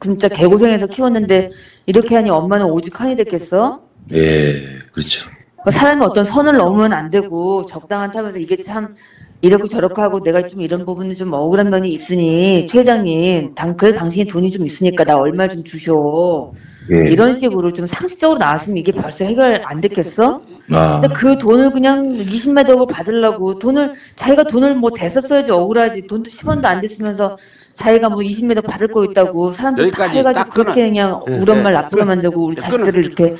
진짜 개고생해서 키웠는데 이렇게 하니 엄마는 오직 한이 됐겠어? 예. 그렇죠. 그 사람이 어떤 선을 넘으면 안 되고 적당한 참에서 이게 참 이렇게 저렇게 하고 내가 좀 이런 부분이 좀 억울한 면이 있으니 최 회장님 당 그래 당신이 돈이 좀 있으니까 나 얼마 좀 주쇼 예. 이런 식으로 좀 상식적으로 나왔으면 이게 벌써 해결 안 됐겠어? 아. 근데 그 돈을 그냥 20만 억을 받으려고 돈을 자기가 돈을 뭐 대썼어야지 억울하지 돈도 10원도 안 됐으면서 자기가 뭐 20만 억 받을 거 있다고 사람들 다 해가지고. 그렇게 그냥 예. 우리 엄마를 예. 나쁘게 만들고 우리 끊어. 자식들을 이렇게.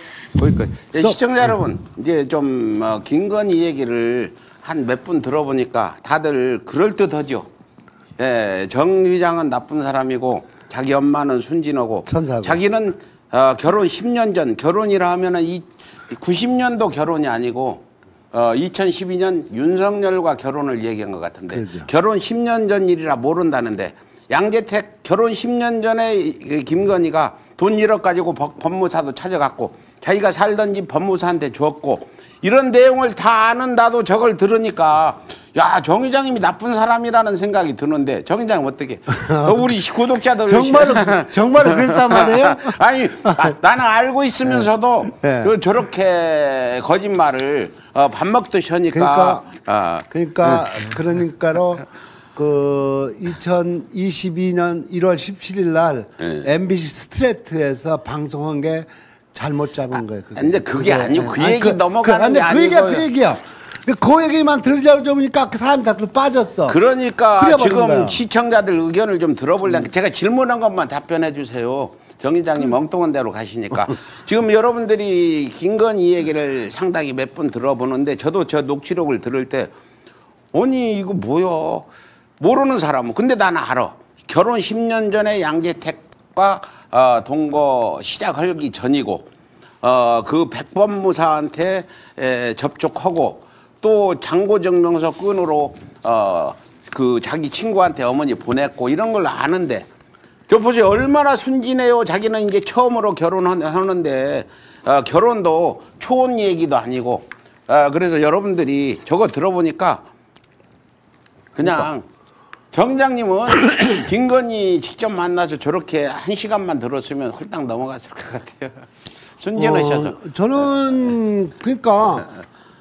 예, 시청자 여러분, 이제 좀 어, 김건희 얘기를 한 몇 분 들어보니까 다들 그럴 듯하죠. 예, 정 회장은 나쁜 사람이고 자기 엄마는 순진하고 천사고. 자기는 어, 결혼 10년 전 결혼이라 하면은 이 90년도 결혼이 아니고 어, 2012년 윤석열과 결혼을 얘기한 것 같은데 그렇죠. 결혼 10년 전 일이라 모른다는데 양재택 결혼 10년 전에 김건희가 돈 1억 가지고 법- 법무사도 찾아갔고 자기가 살던 집 법무사한테 줬고 이런 내용을 다 아는 나도 저걸 들으니까 야 정 회장님이 나쁜 사람이라는 생각이 드는데 정 회장님 어떻게 어, 우리 구독자들 정말로 정말로 그랬단 말이에요? 아니 나, 나는 알고 있으면서도 네. 그 저렇게 거짓말을 어, 밥 먹듯이 하니까 아, 그러니까 그러니까로 그 2022년 1월 17일 날 네. MBC 스트레이트에서 방송한 게 잘못 잡은 거예요. 그게. 근데 그게 아니고 그 얘기 그, 넘어가는 그, 게 아니, 그 얘기야. 그 얘기야. 그 얘기만 들으려고 보니까 그 사람 다 빠졌어. 그러니까 지금 거야. 시청자들 의견을 좀 들어보려니까 제가 질문한 것만 답변해 주세요. 정 회장님 멍뚱한 대로 가시니까 지금 여러분들이 김건희 얘기를 상당히 몇분 들어보는데 저도 저 녹취록을 들을 때 아니 이거 뭐야 모르는 사람은 근데 나는 알아 결혼 10년 전에 양재택과 어, 동거 시작하기 전이고 어, 그 백범무사한테 에, 접촉하고 또 장고증명서 끈으로 어, 그 자기 친구한테 어머니 보냈고 이런 걸 아는데 저 보세요 얼마나 순진해요. 자기는 이제 처음으로 결혼하는데 어, 결혼도 초혼 얘기도 아니고 어, 그래서 여러분들이 저거 들어보니까 그냥 정장님은 김건희 직접 만나서 저렇게 한 시간만 들었으면 홀딱 넘어갔을 것 같아요. 순진하셔서. 어, 저는 그러니까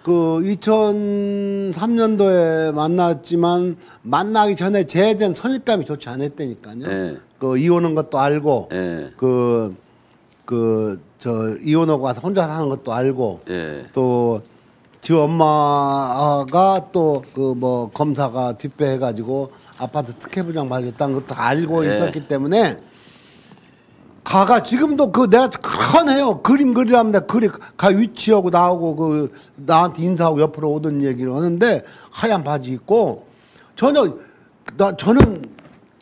그 2003년도에 만났지만 만나기 전에 제에 대한 선입감이 좋지 않았다니까요. 예. 그 이혼한 것도 알고 예. 그그 저 이혼하고 와서 혼자 사는 것도 알고 예. 또 지 엄마가 또 그 뭐 검사가 뒷배해가지고 아파트 특혜부장 받았다는 것도 알고 예. 있었기 때문에 가가 지금도 그 내가 큰 해요 그림 그리랍니다 그리 가 위치하고 나오고 그 나한테 인사하고 옆으로 오던 얘기를 하는데 하얀 바지 입고 전혀 나 저는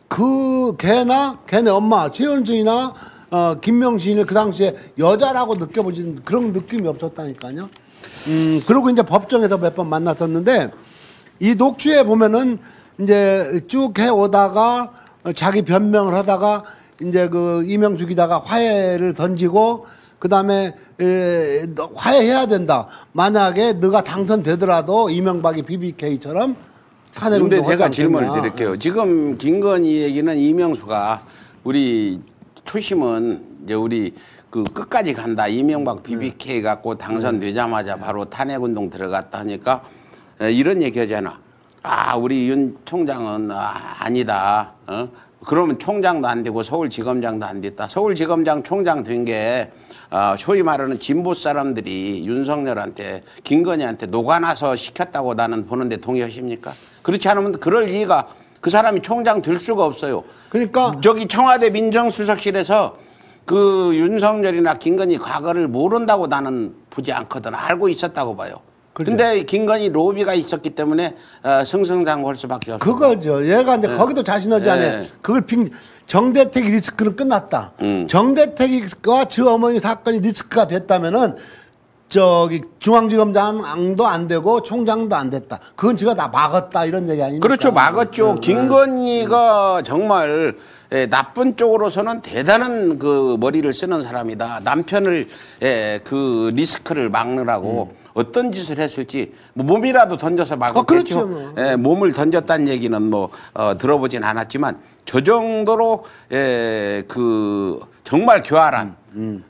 그 걔나 걔네 엄마 최현준이나 어 김명신을 그 당시에 여자라고 느껴보진 그런 느낌이 없었다니까요. 음 그리고 이제 법정에서 몇 번 만났었는데 이 녹취에 보면은 이제 쭉 해 오다가 자기 변명을 하다가 이제 그 이명수 기자가 화해를 던지고 그 다음에 에, 너 화해해야 된다. 만약에 너가 당선되더라도 이명박이 BBK처럼 탄핵 근데 제가 질문을. 드릴게요. 지금 김건희 얘기는 이명수가 우리 초심은 이제 우리 그 끝까지 간다. 이명박 BBK 갖고 당선되자마자 바로 탄핵 운동 들어갔다 하니까 에, 이런 얘기 하잖아. 아, 우리 윤 총장은 아, 아니다. 어? 그러면 총장도 안 되고 서울지검장도 안 됐다. 서울지검장 총장 된게 아, 소위 말하는 진보 사람들이 윤석열한테 김건희한테 녹아나서 시켰다고 나는 보는데 동의하십니까? 그렇지 않으면 그럴 이유가 그 사람이 총장 될 수가 없어요. 그러니까 저기 청와대 민정수석실에서 그 윤석열이나 김건희 과거를 모른다고 나는 보지 않거든. 알고 있었다고 봐요. 그죠. 근데 김건희 로비가 있었기 때문에 어, 승승장구할 수밖에 없어요. 그거죠. 얘가 이제 거기도 자신하지 않아. 네. 그걸 빙 정대택 리스크는 끝났다. 음. 정대택과 저 어머니 사건이 리스크가 됐다면은 저기 중앙지검장도 안 되고 총장도 안 됐다. 그건 제가 다 막았다 이런 얘기 아닙니까? 그렇죠. 막았죠. 네, 김건희가 정말 예, 나쁜 쪽으로서는 대단한 그 머리를 쓰는 사람이다. 남편을 예, 그 리스크를 막느라고 어떤 짓을 했을지 뭐 몸이라도 던져서 막았겠죠. 어, 그렇죠, 뭐. 예, 몸을 던졌다는 얘기는 뭐 어, 들어보진 않았지만 저 정도로 예, 그 정말 교활한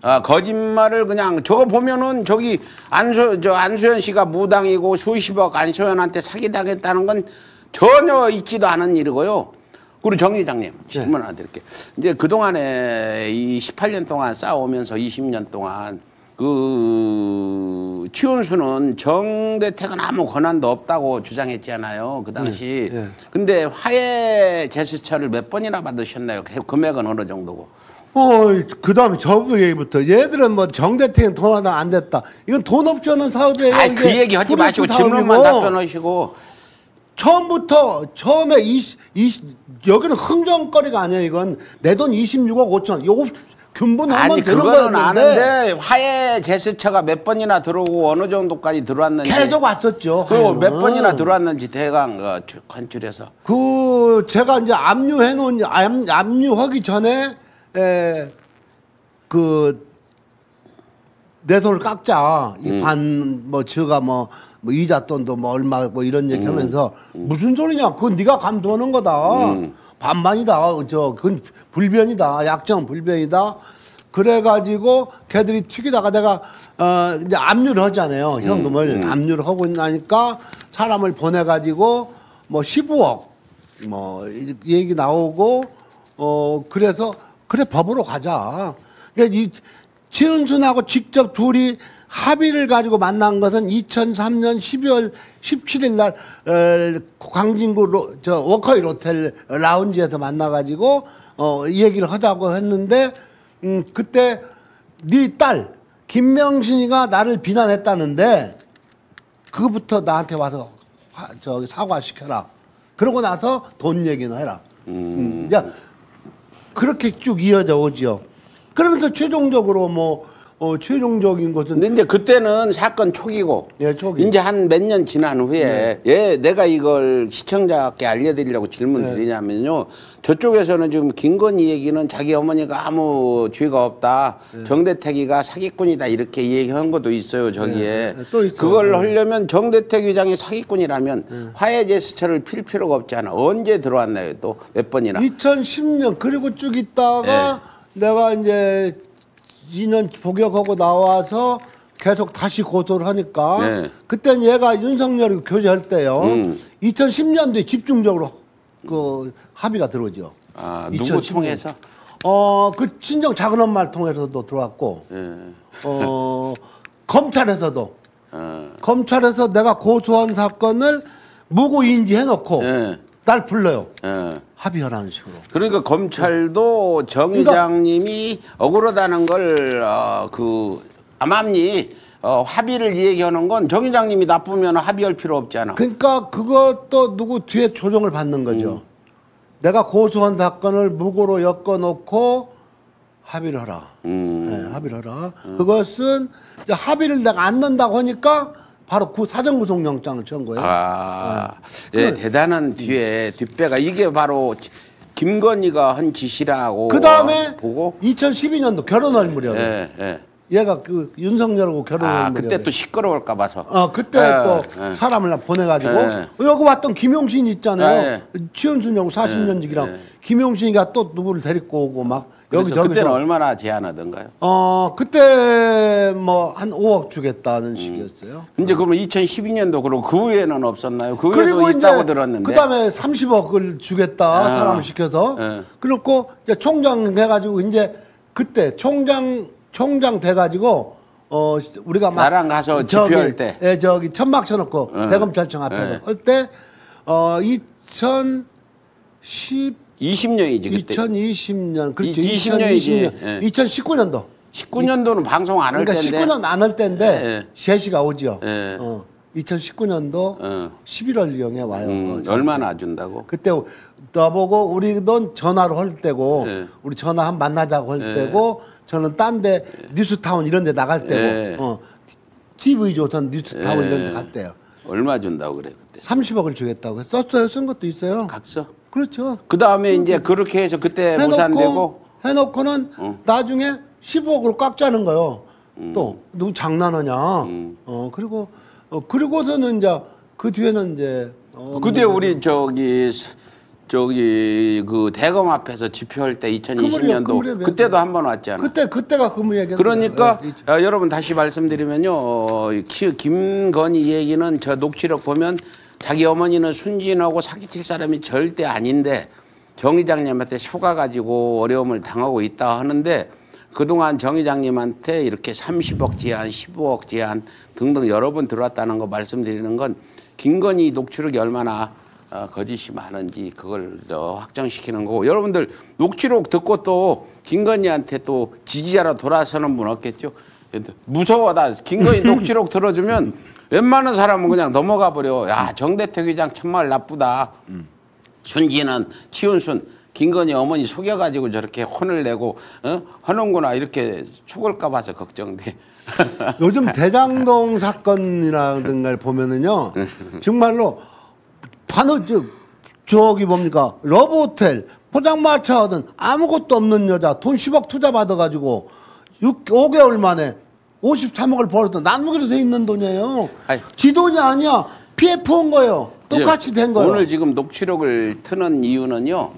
아, 거짓말을 그냥 저거 보면은 저기 안소 저 안소연 씨가 무당이고 수십억 안소연한테 사기 당했다는 건 전혀 있지도 않은 일이고요. 그리고 정 회장님 질문 하나 드릴게요. 이제 그 동안에 이 18년 동안 싸우면서 20년 동안 그 치원수는 정대택은 아무 권한도 없다고 주장했잖아요. 그 당시. 네, 네. 근데 화해 제스처를 몇 번이나 받으셨나요? 그 금액은 어느 정도고? 어, 그 다음에 저부 얘기부터. 얘들은 뭐 정대택은 돈 하나 안 됐다. 이건 돈 없지 않은 사업이에요. 그 이게 얘기 하지 마시고 질문만. 답변하시고 처음부터 처음에 이, 이 여기는 흥정거리가 아니에요. 이건 내 돈 26억 5천. 요거 아니 되는 거였는데 아는데 화해 제스처가 몇 번이나 들어오고 어느 정도까지 들어왔는지 계속 왔었죠. 그리고 몇 화해는. 번이나 들어왔는지 대강 어, 주- 관줄해서 그 제가 이제 압류해 놓은 압, 압류하기 전에 에, 그내 돈을 깎자. 음. 이반뭐 저가 뭐, 뭐 이자 돈도 뭐 얼마 뭐 이런 음. 얘기 하면서 무슨 소리냐? 그건 네가 감도하는 거다. 음. 반반이다. 저 그건 불변이다. 약정 불변이다. 그래가지고 걔들이 튀기다가 내가 어 이제 압류를 하잖아요. 현금을 압류를 하고 나니까 사람을 보내가지고 뭐 15억 뭐 이- 얘기 나오고 어 그래서 그래 법으로 가자. 그러니까 이 최은순하고 직접 둘이 합의를 가지고 만난 것은 2003년 12월 17일 날 어, 광진구 로, 저 워커힐 호텔 라운지에서 만나 가지고 어, 이 얘기를 하자고 했는데 음, 그때 네 딸 김명신이가 나를 비난했다는데 그거부터 나한테 와서 화, 저기 사과시켜라. 그러고 나서 돈 얘기는 해라. 음. 이제 그렇게 쭉 이어져 오지요. 그러면서 최종적으로 뭐 어, 최종적인 것은 근데 그때는 사건 초기고 예, 초기. 이제 한 몇 년 지난 후에 예 내가 이걸 시청자께 알려드리려고 질문 네. 드리냐면요 저쪽에서는 지금 김건희 얘기는 자기 어머니가 아무 죄가 없다 네. 정대택이가 사기꾼이다 이렇게 얘기한 것도 있어요 저기에 네, 또 있어요. 그걸 네. 하려면 정대택 위장이 사기꾼이라면 화해 제스처를 필 필요가 없잖아 언제 들어왔나요 또 몇 번이나 2010년 그리고 쭉 있다가 네. 내가 이제 2년 복역하고 나와서 계속 다시 고소를 하니까 네. 그때는 얘가 윤석열이 교제할 때요. 음. 2010년도에 집중적으로 그 합의가 들어오죠. 아 누구 2010년. 통해서 어, 그 친정 작은 엄마를 통해서도 들어왔고, 예. 어, 검찰에서도 어. 검찰에서 내가 고소한 사건을 무고 인지 해놓고 예. 날 불러요. 예. 합의하라는 식으로. 그러니까 검찰도 정 그러니까- 의장님이 억울하다는 걸, 어, 그, 암암리, 어, 합의를 얘기하는 건 정 의장님이 나쁘면 합의할 필요 없잖아. 그러니까 그것도 누구 뒤에 조정을 받는 거죠. 내가 고소한 사건을 무고로 엮어놓고 합의를 하라. 음. 네, 합의를 하라. 그것은 이제 합의를 내가 안 넣는다고 하니까 바로 구 사전구속영장을 천 거예요. 아, 예, 대단한 뒤에 뒷배가 이게 바로 김건희가 한 짓이라고 그 다음에 보고, 2012년도 결혼할 무렵에 예, 예. 얘가 그 윤석열하고 결혼할 아, 그때 또 시끄러울까 봐서. 어 그때 예, 또 예. 사람을 나 보내가지고 예. 여기 왔던 김용신 있잖아요. 예, 최은순하고 40년직이랑 예. 김용신이가 또 누구를 데리고 오고 막 여기 그래서 그때는 얼마나 제안하던가요? 어 그때 뭐 한 5억 주겠다는 식이었어요. 이제 그러면 2012년도 그러고 그 후에는 없었나요? 그 그리고 있다고 들었는데. 그다음에 30억을 주겠다 아. 사람을 시켜서 예. 그렇고 이제 총장 해가지고 이제 그때 총장 총장 돼가지고 어 우리가 막 나랑 가서 저기, 집회할 때. 예 저기 천막 쳐놓고 예. 대검찰청 앞에서 예. 할때어 2010 20년이지 그때. 2020년 그렇죠 이- 20년이지. 2020년 예. 2019년도 19년도는 방송 안할 그러니까 텐데. 19년 안 할 때인데 예. 제시가 오죠. 예. 어, 2019년도 어. 11월경에 와요. 음, 어. 얼마나 준다고? 그때 나보고 우리 넌 전화로 할 때고 예. 우리 전화 한번 만나자고 할 예. 때고 저는 딴데 뉴스타운 이런 데 나갈 때고 예. 어, TV 조선 뉴스타운 예. 이런 데 갈 때요. 얼마 준다고 그래 그때? 30억을 주겠다고 썼어요. 쓴 것도 있어요. 각서. 그렇죠. 그 다음에 이제 그렇게 해서 그때 무산되고. 해놓고 해놓고는 어. 나중에 15억으로 꽉 짜는 거요. 음. 또 누구 장난하냐. 음. 어 그리고 어 그리고서는 이제 그 뒤에는 이제 어, 그때 뭐, 우리 저기 스- 저기 그 대검 앞에서 집회할 때그 무렵, 그 2020년도 무렵에 그때도 한 번 왔잖아. 그때 그때가 그 얘기. 그러니까 어, 여러분 다시 말씀드리면요 어, 키- 김건희 얘기는 저 녹취록 보면 자기 어머니는 순진하고 사기칠 사람이 절대 아닌데 정 의장님한테 속아 가지고 어려움을 당하고 있다 하는데 그동안 정 의장님한테 이렇게 30억 제한, 15억 제한 등등 여러 번 들어왔다는 거 말씀드리는 건 김건희 녹취록이 얼마나 어, 거짓이 많은지 그걸 저 확정시키는 거고 여러분들 녹취록 듣고 또 김건희한테 또 지지자로 돌아서는 분 없겠죠? 무서워 나 김건희 녹취록 들어주면 웬만한 사람은 그냥 넘어가 버려. 야 정대택 의장 정말 나쁘다. 순진한 치운순 김건희 어머니 속여가지고 저렇게 혼을 내고 어? 하는구나 이렇게 속을까 봐서 걱정돼. 요즘 대장동 사건이라든 걸 보면은요 정말로 반어 저 저기 뭡니까? 러브호텔 포장마차 하던 아무것도 없는 여자 돈 10억 투자 받아가지고 6, 5개월 만에 53억을 벌었던 나누기로 돼 있는 돈이에요. 아이. 지 돈이 아니야. PF 온 거예요. 똑같이 된 거예요. 오늘 지금 녹취록을 트는 이유는요.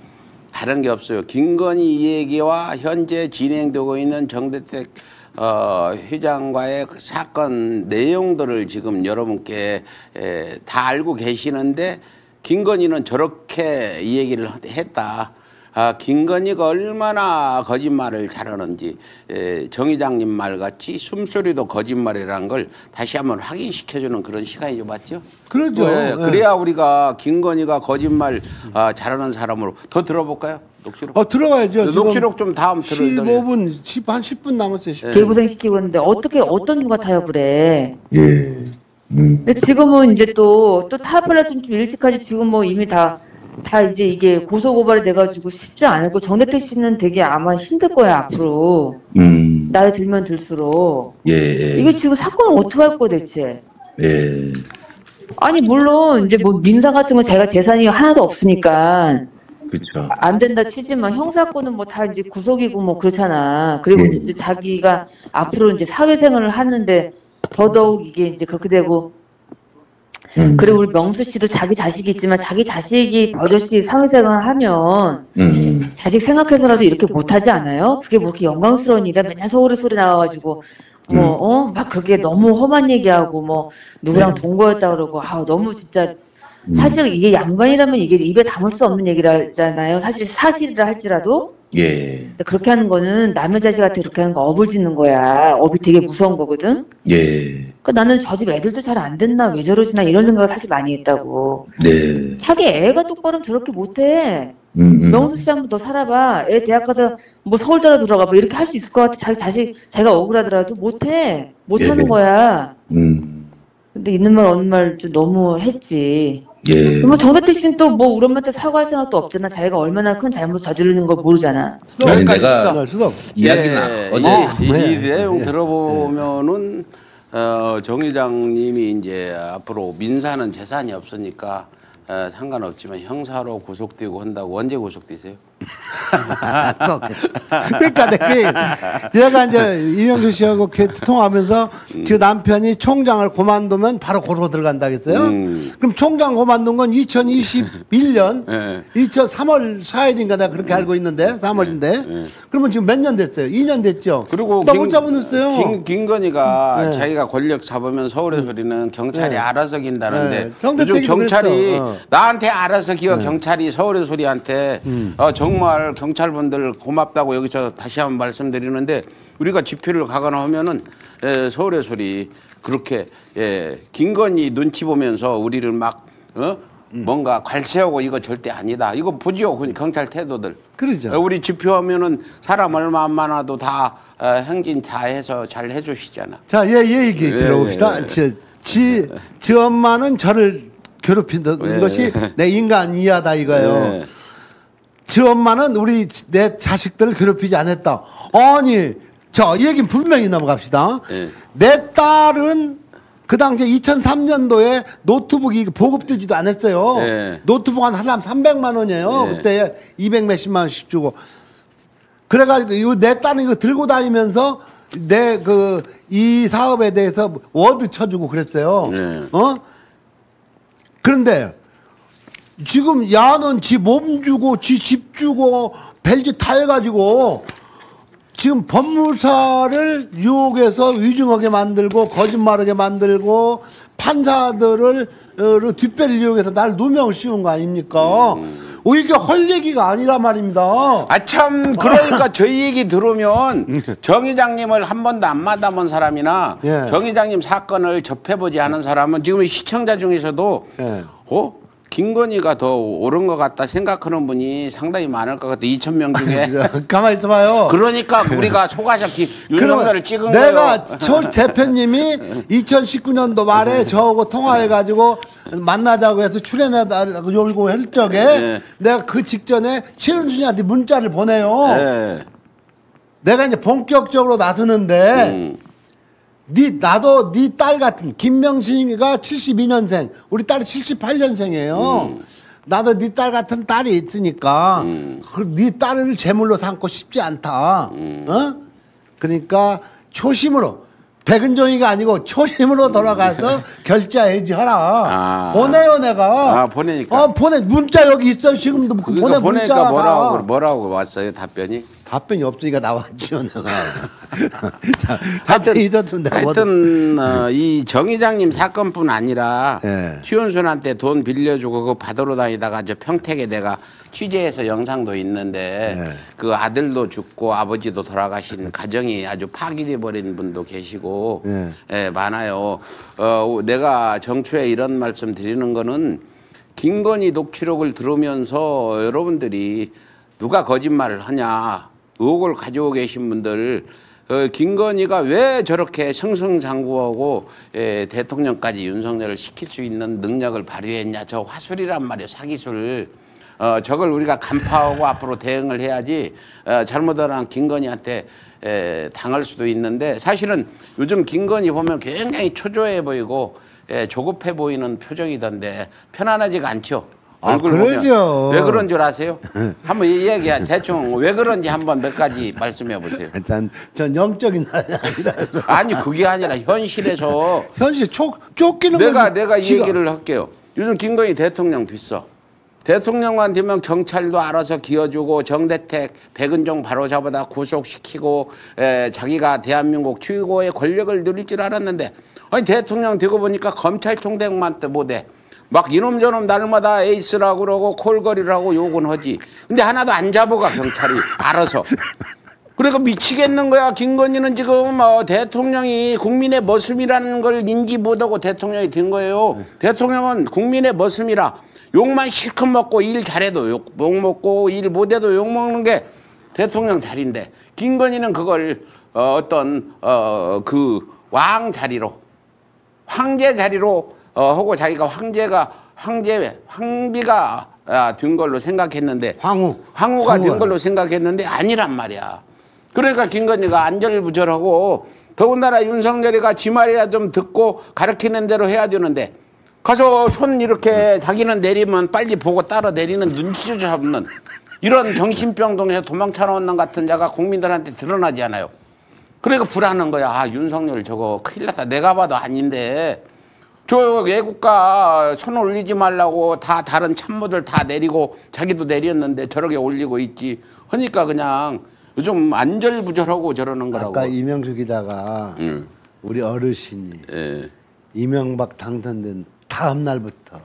다른 게 없어요. 김건희 얘기와 현재 진행되고 있는 정대택 어, 회장과의 그 사건 내용들을 지금 여러분께 에, 다 알고 계시는데 김건희는 저렇게 이 얘기를 했다. 아, 김건희가 얼마나 거짓말을 잘하는지 에, 정 의장님 말같이 숨소리도 거짓말이라는 걸 다시 한번 확인시켜주는 그런 시간이죠, 맞죠? 그러죠. 예, 예. 그래야 우리가 김건희가 거짓말 아, 잘하는 사람으로 더 들어볼까요? 녹취록. 어 들어가야죠. 지금 녹취록 좀 다음 들어. 15분 10, 한 10분 남았어요. 10분. 재고생 시키고 있는데 어떻게 어떤 누가 타협을 해? 예. 음. 근데 지금은 이제 또, 또 타협하려면 좀 일찍까지 지금 뭐 이미 다, 다 이제 이게 고소 고발이 돼가지고 쉽지 않을 거 정대택 씨는 되게 아마 힘들 거야, 앞으로. 음. 나이 들면 들수록 예, 예. 이게 지금 사건을 어떻게 할 거야 대체? 예. 아니 물론 이제 뭐 민사 같은 건 제가 재산이 하나도 없으니까 그렇죠. 안 된다 치지만 형사건은 뭐 다 이제 구속이고 뭐 그렇잖아. 그리고 음. 이제 자기가 앞으로 이제 사회생활을 하는데 더더욱 이게 이제 그렇게 되고 음. 그리고 우리 명수 씨도 자기 자식이 있지만 자기 자식이 버젓이 사회생활을 하면 음. 자식 생각해서라도 이렇게 못하지 않아요? 그게 뭐 이렇게 영광스러운 일이야? 맨날 서울에 소리 나와가지고 뭐 어? 막 그게 너무 험한 얘기하고 뭐 누구랑 네. 동거였다 그러고 아 너무 진짜 음. 사실 이게 양반이라면 이게 입에 담을 수 없는 얘기라잖아요. 사실 사실이라 할지라도 예. 그렇게 하는 거는 남의 자식한테 그렇게 하는 거 업을 짓는 거야. 업이 되게 무서운 거거든. 예. 그러니까 나는 저 집 애들도 잘 안 됐나 왜 저러지나 이런 생각을 사실 많이 했다고. 네. 자기 애가 똑바로 저렇게 못해. 음, 음. 명수 씨 한번 더 살아봐. 애 대학 가서 뭐 서울대로 들어가 뭐 이렇게 할 수 있을 것 같아. 자기 자식 자기가 억울하더라도 못해. 못하는 예. 거야. 음. 근데 있는 말 없는 말 좀 너무 했지. 예. 뭐 정대태 씨는 또 뭐 우리 엄마한테 사과할 생각도 없잖아. 자기가 얼마나 큰 잘못 저지르는 걸 모르잖아. 아니 내가. 이야기나 예, 어제 이, 이, 네. 이 내용 예. 들어보면은 어, 정 회장님이 이제 앞으로 민사는 재산이 없으니까 어, 상관없지만 형사로 구속되고 한다고 언제 구속되세요? 그러니까 내가 제가 이제 이명수 씨하고 그 통화하면서 지금 남편이 총장을 그만두면 바로 고소 들어간다 했어요. 음. 그럼 총장 그만둔 건 2021년 예. 2000 3월 4일인가 내가 그렇게 알고 있는데 3월인데 그러면 지금 몇 년 됐어요? 2년 됐죠. 그리고 너못 잡아냈어요. 김, 김건희가 네. 자기가 권력 잡으면 서울의 소리는 경찰이 네. 알아서 긴다는데 네. 요즘 경찰이 그랬어. 어. 나한테 알아서 기어 경찰이 서울의 소리한테 음. 어, 정말 경찰분들 고맙다고 여기서 다시 한번 말씀드리는데 우리가 집회를 가거나 하면은 에, 서울의 소리 그렇게 예, 김건희 눈치 보면서 우리를 막 어? 음. 뭔가 괄세하고 이거 절대 아니다. 이거 보지요, 그 경찰 태도들. 그러죠. 어, 우리 집회하면은 사람 얼마 안 많아도 다 어, 행진 다 해서 잘 해주시잖아. 자, 얘, 얘 얘기 예, 들어봅시다. 예. 지, 지, 지 엄마는 저를 괴롭힌다는 예. 것이 내 인간 이하다 이거예요. 예. 지 엄마는 우리 내 자식들을 괴롭히지 않았다. 아니, 자, 이 얘기는 분명히 넘어갑시다. 예. 내 딸은 그 당시에 2003년도에 노트북이 보급되지도 않았어요. 예. 노트북 한 사람 300만 원이에요. 예. 그때 200 몇십만 원씩 주고. 그래가지고 내 딸은 이거 들고 다니면서 내 그 이 사업에 대해서 워드 쳐주고 그랬어요. 네. 어? 그런데 지금 야는 지 몸 주고 지 집 주고 벨지 다 해가지고 지금 법무사를 유혹해서 위증하게 만들고 거짓말하게 만들고 판사들을 어, 뒷배를 이용해서 날 누명 씌운 거 아닙니까? 어, 이게 헐 얘기가 아니란 말입니다. 아 참 그러니까 저희 얘기 들으면 정 회장님을 한 번도 안 만나본 사람이나 예. 정 회장님 사건을 접해보지 않은 사람은 지금 시청자 중에서도 예. 어 김건희가 더 옳은 것 같다 생각하는 분이 상당히 많을 것 같아 2천 명 중에 가만히 있어봐요. 그러니까 우리가 기- 윤석열을 찍은 내가 거예요. 저 대표님이 2019년도 말에 저하고 통화해가지고 만나자고 해서 출연해달라고 요구 할 적에 네. 내가 그 직전에 최은순이한테 문자를 보내요. 예. 내가 이제 본격적으로 나서는데 음. 네 나도 네 딸 같은 김명신이가 72년생, 우리 딸이 78년생이에요. 나도 네 딸 같은 딸이 있으니까 그네 딸을 제물로 삼고 싶지 않다. 어? 그러니까 초심으로 백은종이가 아니고 초심으로 돌아가서 결자 해지 하라. 아. 보내요 내가. 아, 보내니까. 어 보내 문자 여기 있어 지금도 그 그거 보내 문자 뭐라고 다. 뭐라고 왔어요 답변이? 답변이 없으니까 나왔지요 내가. 자, 답변이 뭐 하여튼 어, 이 정 의장님 사건뿐 아니라 예. 최은순한테 돈 빌려주고 그거 받으러 다니다가 저 평택에 내가 취재해서 영상도 있는데 예. 그 아들도 죽고 아버지도 돌아가신 가정이 아주 파괴돼 버린 분도 계시고 예. 예, 많아요. 어, 내가 정초에 이런 말씀 드리는 거는 김건희 녹취록을 들으면서 여러분들이 누가 거짓말을 하냐 의혹을 가지고 계신 분들 어, 김건희가 왜 저렇게 승승장구하고 예, 대통령까지 윤석열을 시킬 수 있는 능력을 발휘했냐 저 화술이란 말이에요 사기술 어, 저걸 우리가 간파하고 앞으로 대응을 해야지 어, 잘못하면 김건희한테 에, 당할 수도 있는데 사실은 요즘 김건희 보면 굉장히 초조해 보이고 에, 조급해 보이는 표정이던데 편안하지가 않죠. 아, 얼굴 그러죠. 왜 그런 줄 아세요? 한번 이 얘기 대충 왜 그런지 한번 몇 가지 말씀해 보세요. 전, 전 영적인 사람이 아니라서 아니 그게 아니라 현실에서 현실 쫓, 쫓기는 내가. 내가 이. 얘기를 할게요. 요즘 김건희 대통령 됐어. 대통령만 되면 경찰도 알아서 기어주고 정대택, 백은종 바로 잡아다 구속시키고 에, 자기가 대한민국 최고의 권력을 누릴 줄 알았는데 아니 대통령 되고 보니까 검찰총장만 때 못해. 막 이놈 저놈 날마다 에이스라고 그러고 콜거리라고 욕은 하지. 근데 하나도 안 잡아가 경찰이 알아서. 그러니까 미치겠는 거야. 김건희는 지금 어, 대통령이 국민의 머슴이라는 걸 인지 못하고 대통령이 된 거예요. 대통령은 국민의 머슴이라 욕만 실컷 먹고 일 잘해도 욕, 욕 먹고 일 못해도 욕 먹는 게 대통령 자리인데 김건희는 그걸 어, 어떤 어, 그 왕 자리로 황제 자리로 어, 하고 자기가 황제가 황제 황비가 아, 된 걸로 생각했는데 황후. 황후가 된 황후가. 걸로 생각했는데 아니란 말이야. 그러니까 김건희가 안절부절하고 더군다나 윤석열이가 지 말이라 좀 듣고 가르치는 대로 해야 되는데 가서 손 이렇게 자기는 내리면 빨리 보고 따라 내리는 눈치조차 없는 이런 정신병동에서 도망쳐 나온 같은 자가 국민들한테 드러나지 않아요. 그러니까 불안한 거야. 아, 윤석열 저거 큰일 났다. 내가 봐도 아닌데 저 외국가 손 올리지 말라고 다 다른 참모들 다 내리고 자기도 내렸는데 저렇게 올리고 있지. 하니까 그냥 요즘 안절부절하고 저러는 거라고. 아까 이명수 기자가 응. 우리 어르신이 예. 이명박 당선된 다음 날부터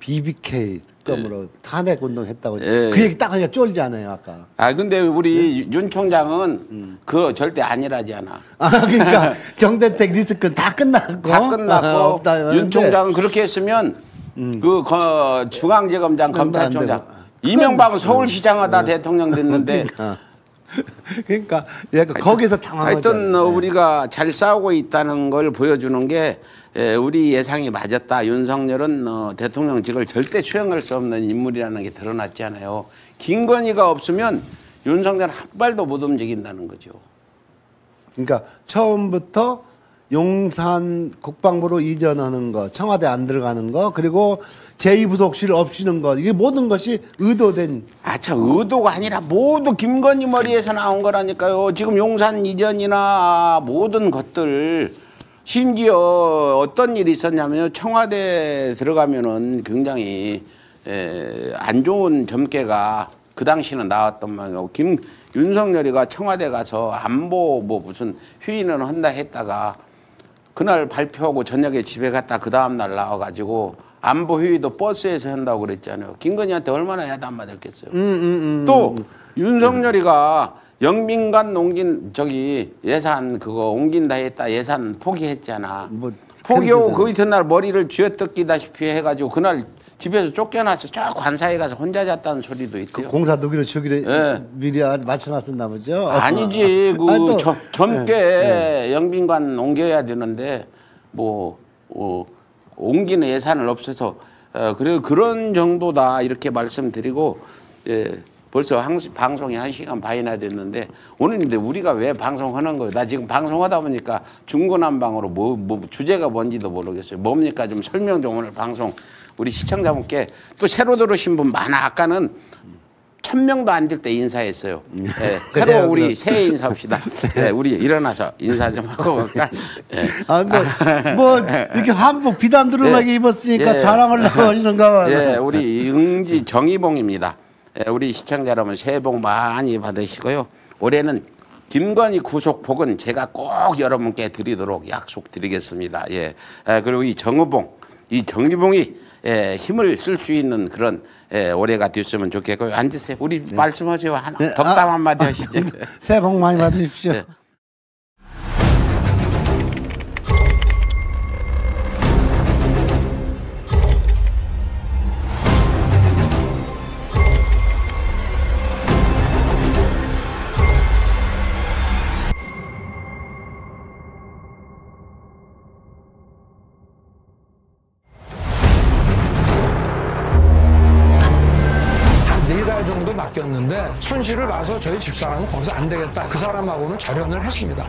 BBK 특검으로 탄핵 운동했다고 예. 그 얘기 딱 하니까 쫄지 않아요 아까. 아 근데 우리 윤 총장은 그거 절대 아니라지 않아. 아 그러니까 정대택 리스크는 다 끝났고. 다 끝났고 아, 없다 윤 총장은 그렇게 했으면 그 거- 중앙지검장 안 검찰총장 되고. 이명박 은 서울시장하다 대통령 됐는데. 그러니까. 그러니까 얘가 거기서 당황하잖아요. 하여튼 어, 우리가 잘 싸우고 있다는 걸 보여주는 게 에, 우리 예상이 맞았다. 윤석열은 어, 대통령직을 절대 수행할 수 없는 인물이라는 게 드러났지 않아요. 김건희가 없으면 윤석열 한 발도 못 움직인다는 거죠. 그러니까 처음부터 용산 국방부로 이전하는 거, 청와대 안 들어가는 거, 그리고 제2부속실 없이는 거, 이게 모든 것이 의도된 아차 의도가 아니라 모두 김건희 머리에서 나온 거라니까요. 지금 용산 이전이나 모든 것들 심지어 어떤 일이 있었냐면요. 청와대 들어가면은 굉장히 에, 안 좋은 점괘가 그 당시는 나왔던 말이에요. 김 윤석열이가 청와대 가서 안보 뭐 무슨 회의는 한다 했다가 그날 발표하고 저녁에 집에 갔다 그 다음 날 나와가지고 안보 회의도 버스에서 한다고 그랬잖아요. 김건희한테 얼마나 야단 맞았겠어요. 음, 음, 음. 또 윤석열이가 영민관 옮긴 저기 예산 그거 옮긴다 했다 예산 포기했잖아. 뭐 포기하고. 그 이튿날 머리를 쥐어뜯기다시피 해가지고 그날 집에서 쫓겨나서 저 관사에 가서 혼자 잤다는 소리도 있대요. 공사 누기로 주기로 예. 미리 아주 맞춰놨었나 보죠. 아니지 그 아니, 또- 점- 젊게 예, 영빈관 옮겨야 되는데 뭐 어, 옮기는 예산을 없어서 어, 그래 그런 정도다 이렇게 말씀드리고 예, 벌써 방송이 한 시간 반이나 됐는데 오늘 근데 우리가 왜 방송하는 거예요? 나 지금 방송하다 보니까 중구난방으로 뭐, 뭐 주제가 뭔지도 모르겠어요. 뭡니까 좀 설명 좀 오늘 방송 우리 시청자분께 또 새로 들으신 분 많아 아까는 천 명도 안 될 때 인사했어요. 예, 새로 우리. 새해 인사합시다. 예, 우리 일어나서 인사 좀 하고 갈까? 예. 아, 뭐, 뭐, 이렇게 한복 비단두루마게 예. 입었으니까 예. 자랑을 하시는가 봐. 예, 우리 응지 정의봉입니다. 예, 우리 시청자 여러분 새해 복 많이 받으시고요. 올해는 김건희 구속복은 제가 꼭 여러분께 드리도록 약속드리겠습니다. 예, 예, 그리고 이 정의봉, 이 정의봉이 예, 힘을 쓸 수 있는 그런 예, 올해가 됐으면 좋겠고요. 앉으세요. 우리 말씀하세요. 한, 네, 덕담 아, 한마디 하시죠. 새해 복 많이 받으십시오. 예. 손실을 봐서 저희 집사람은 거기서 안 되겠다. 그 사람하고는 절연을 했습니다.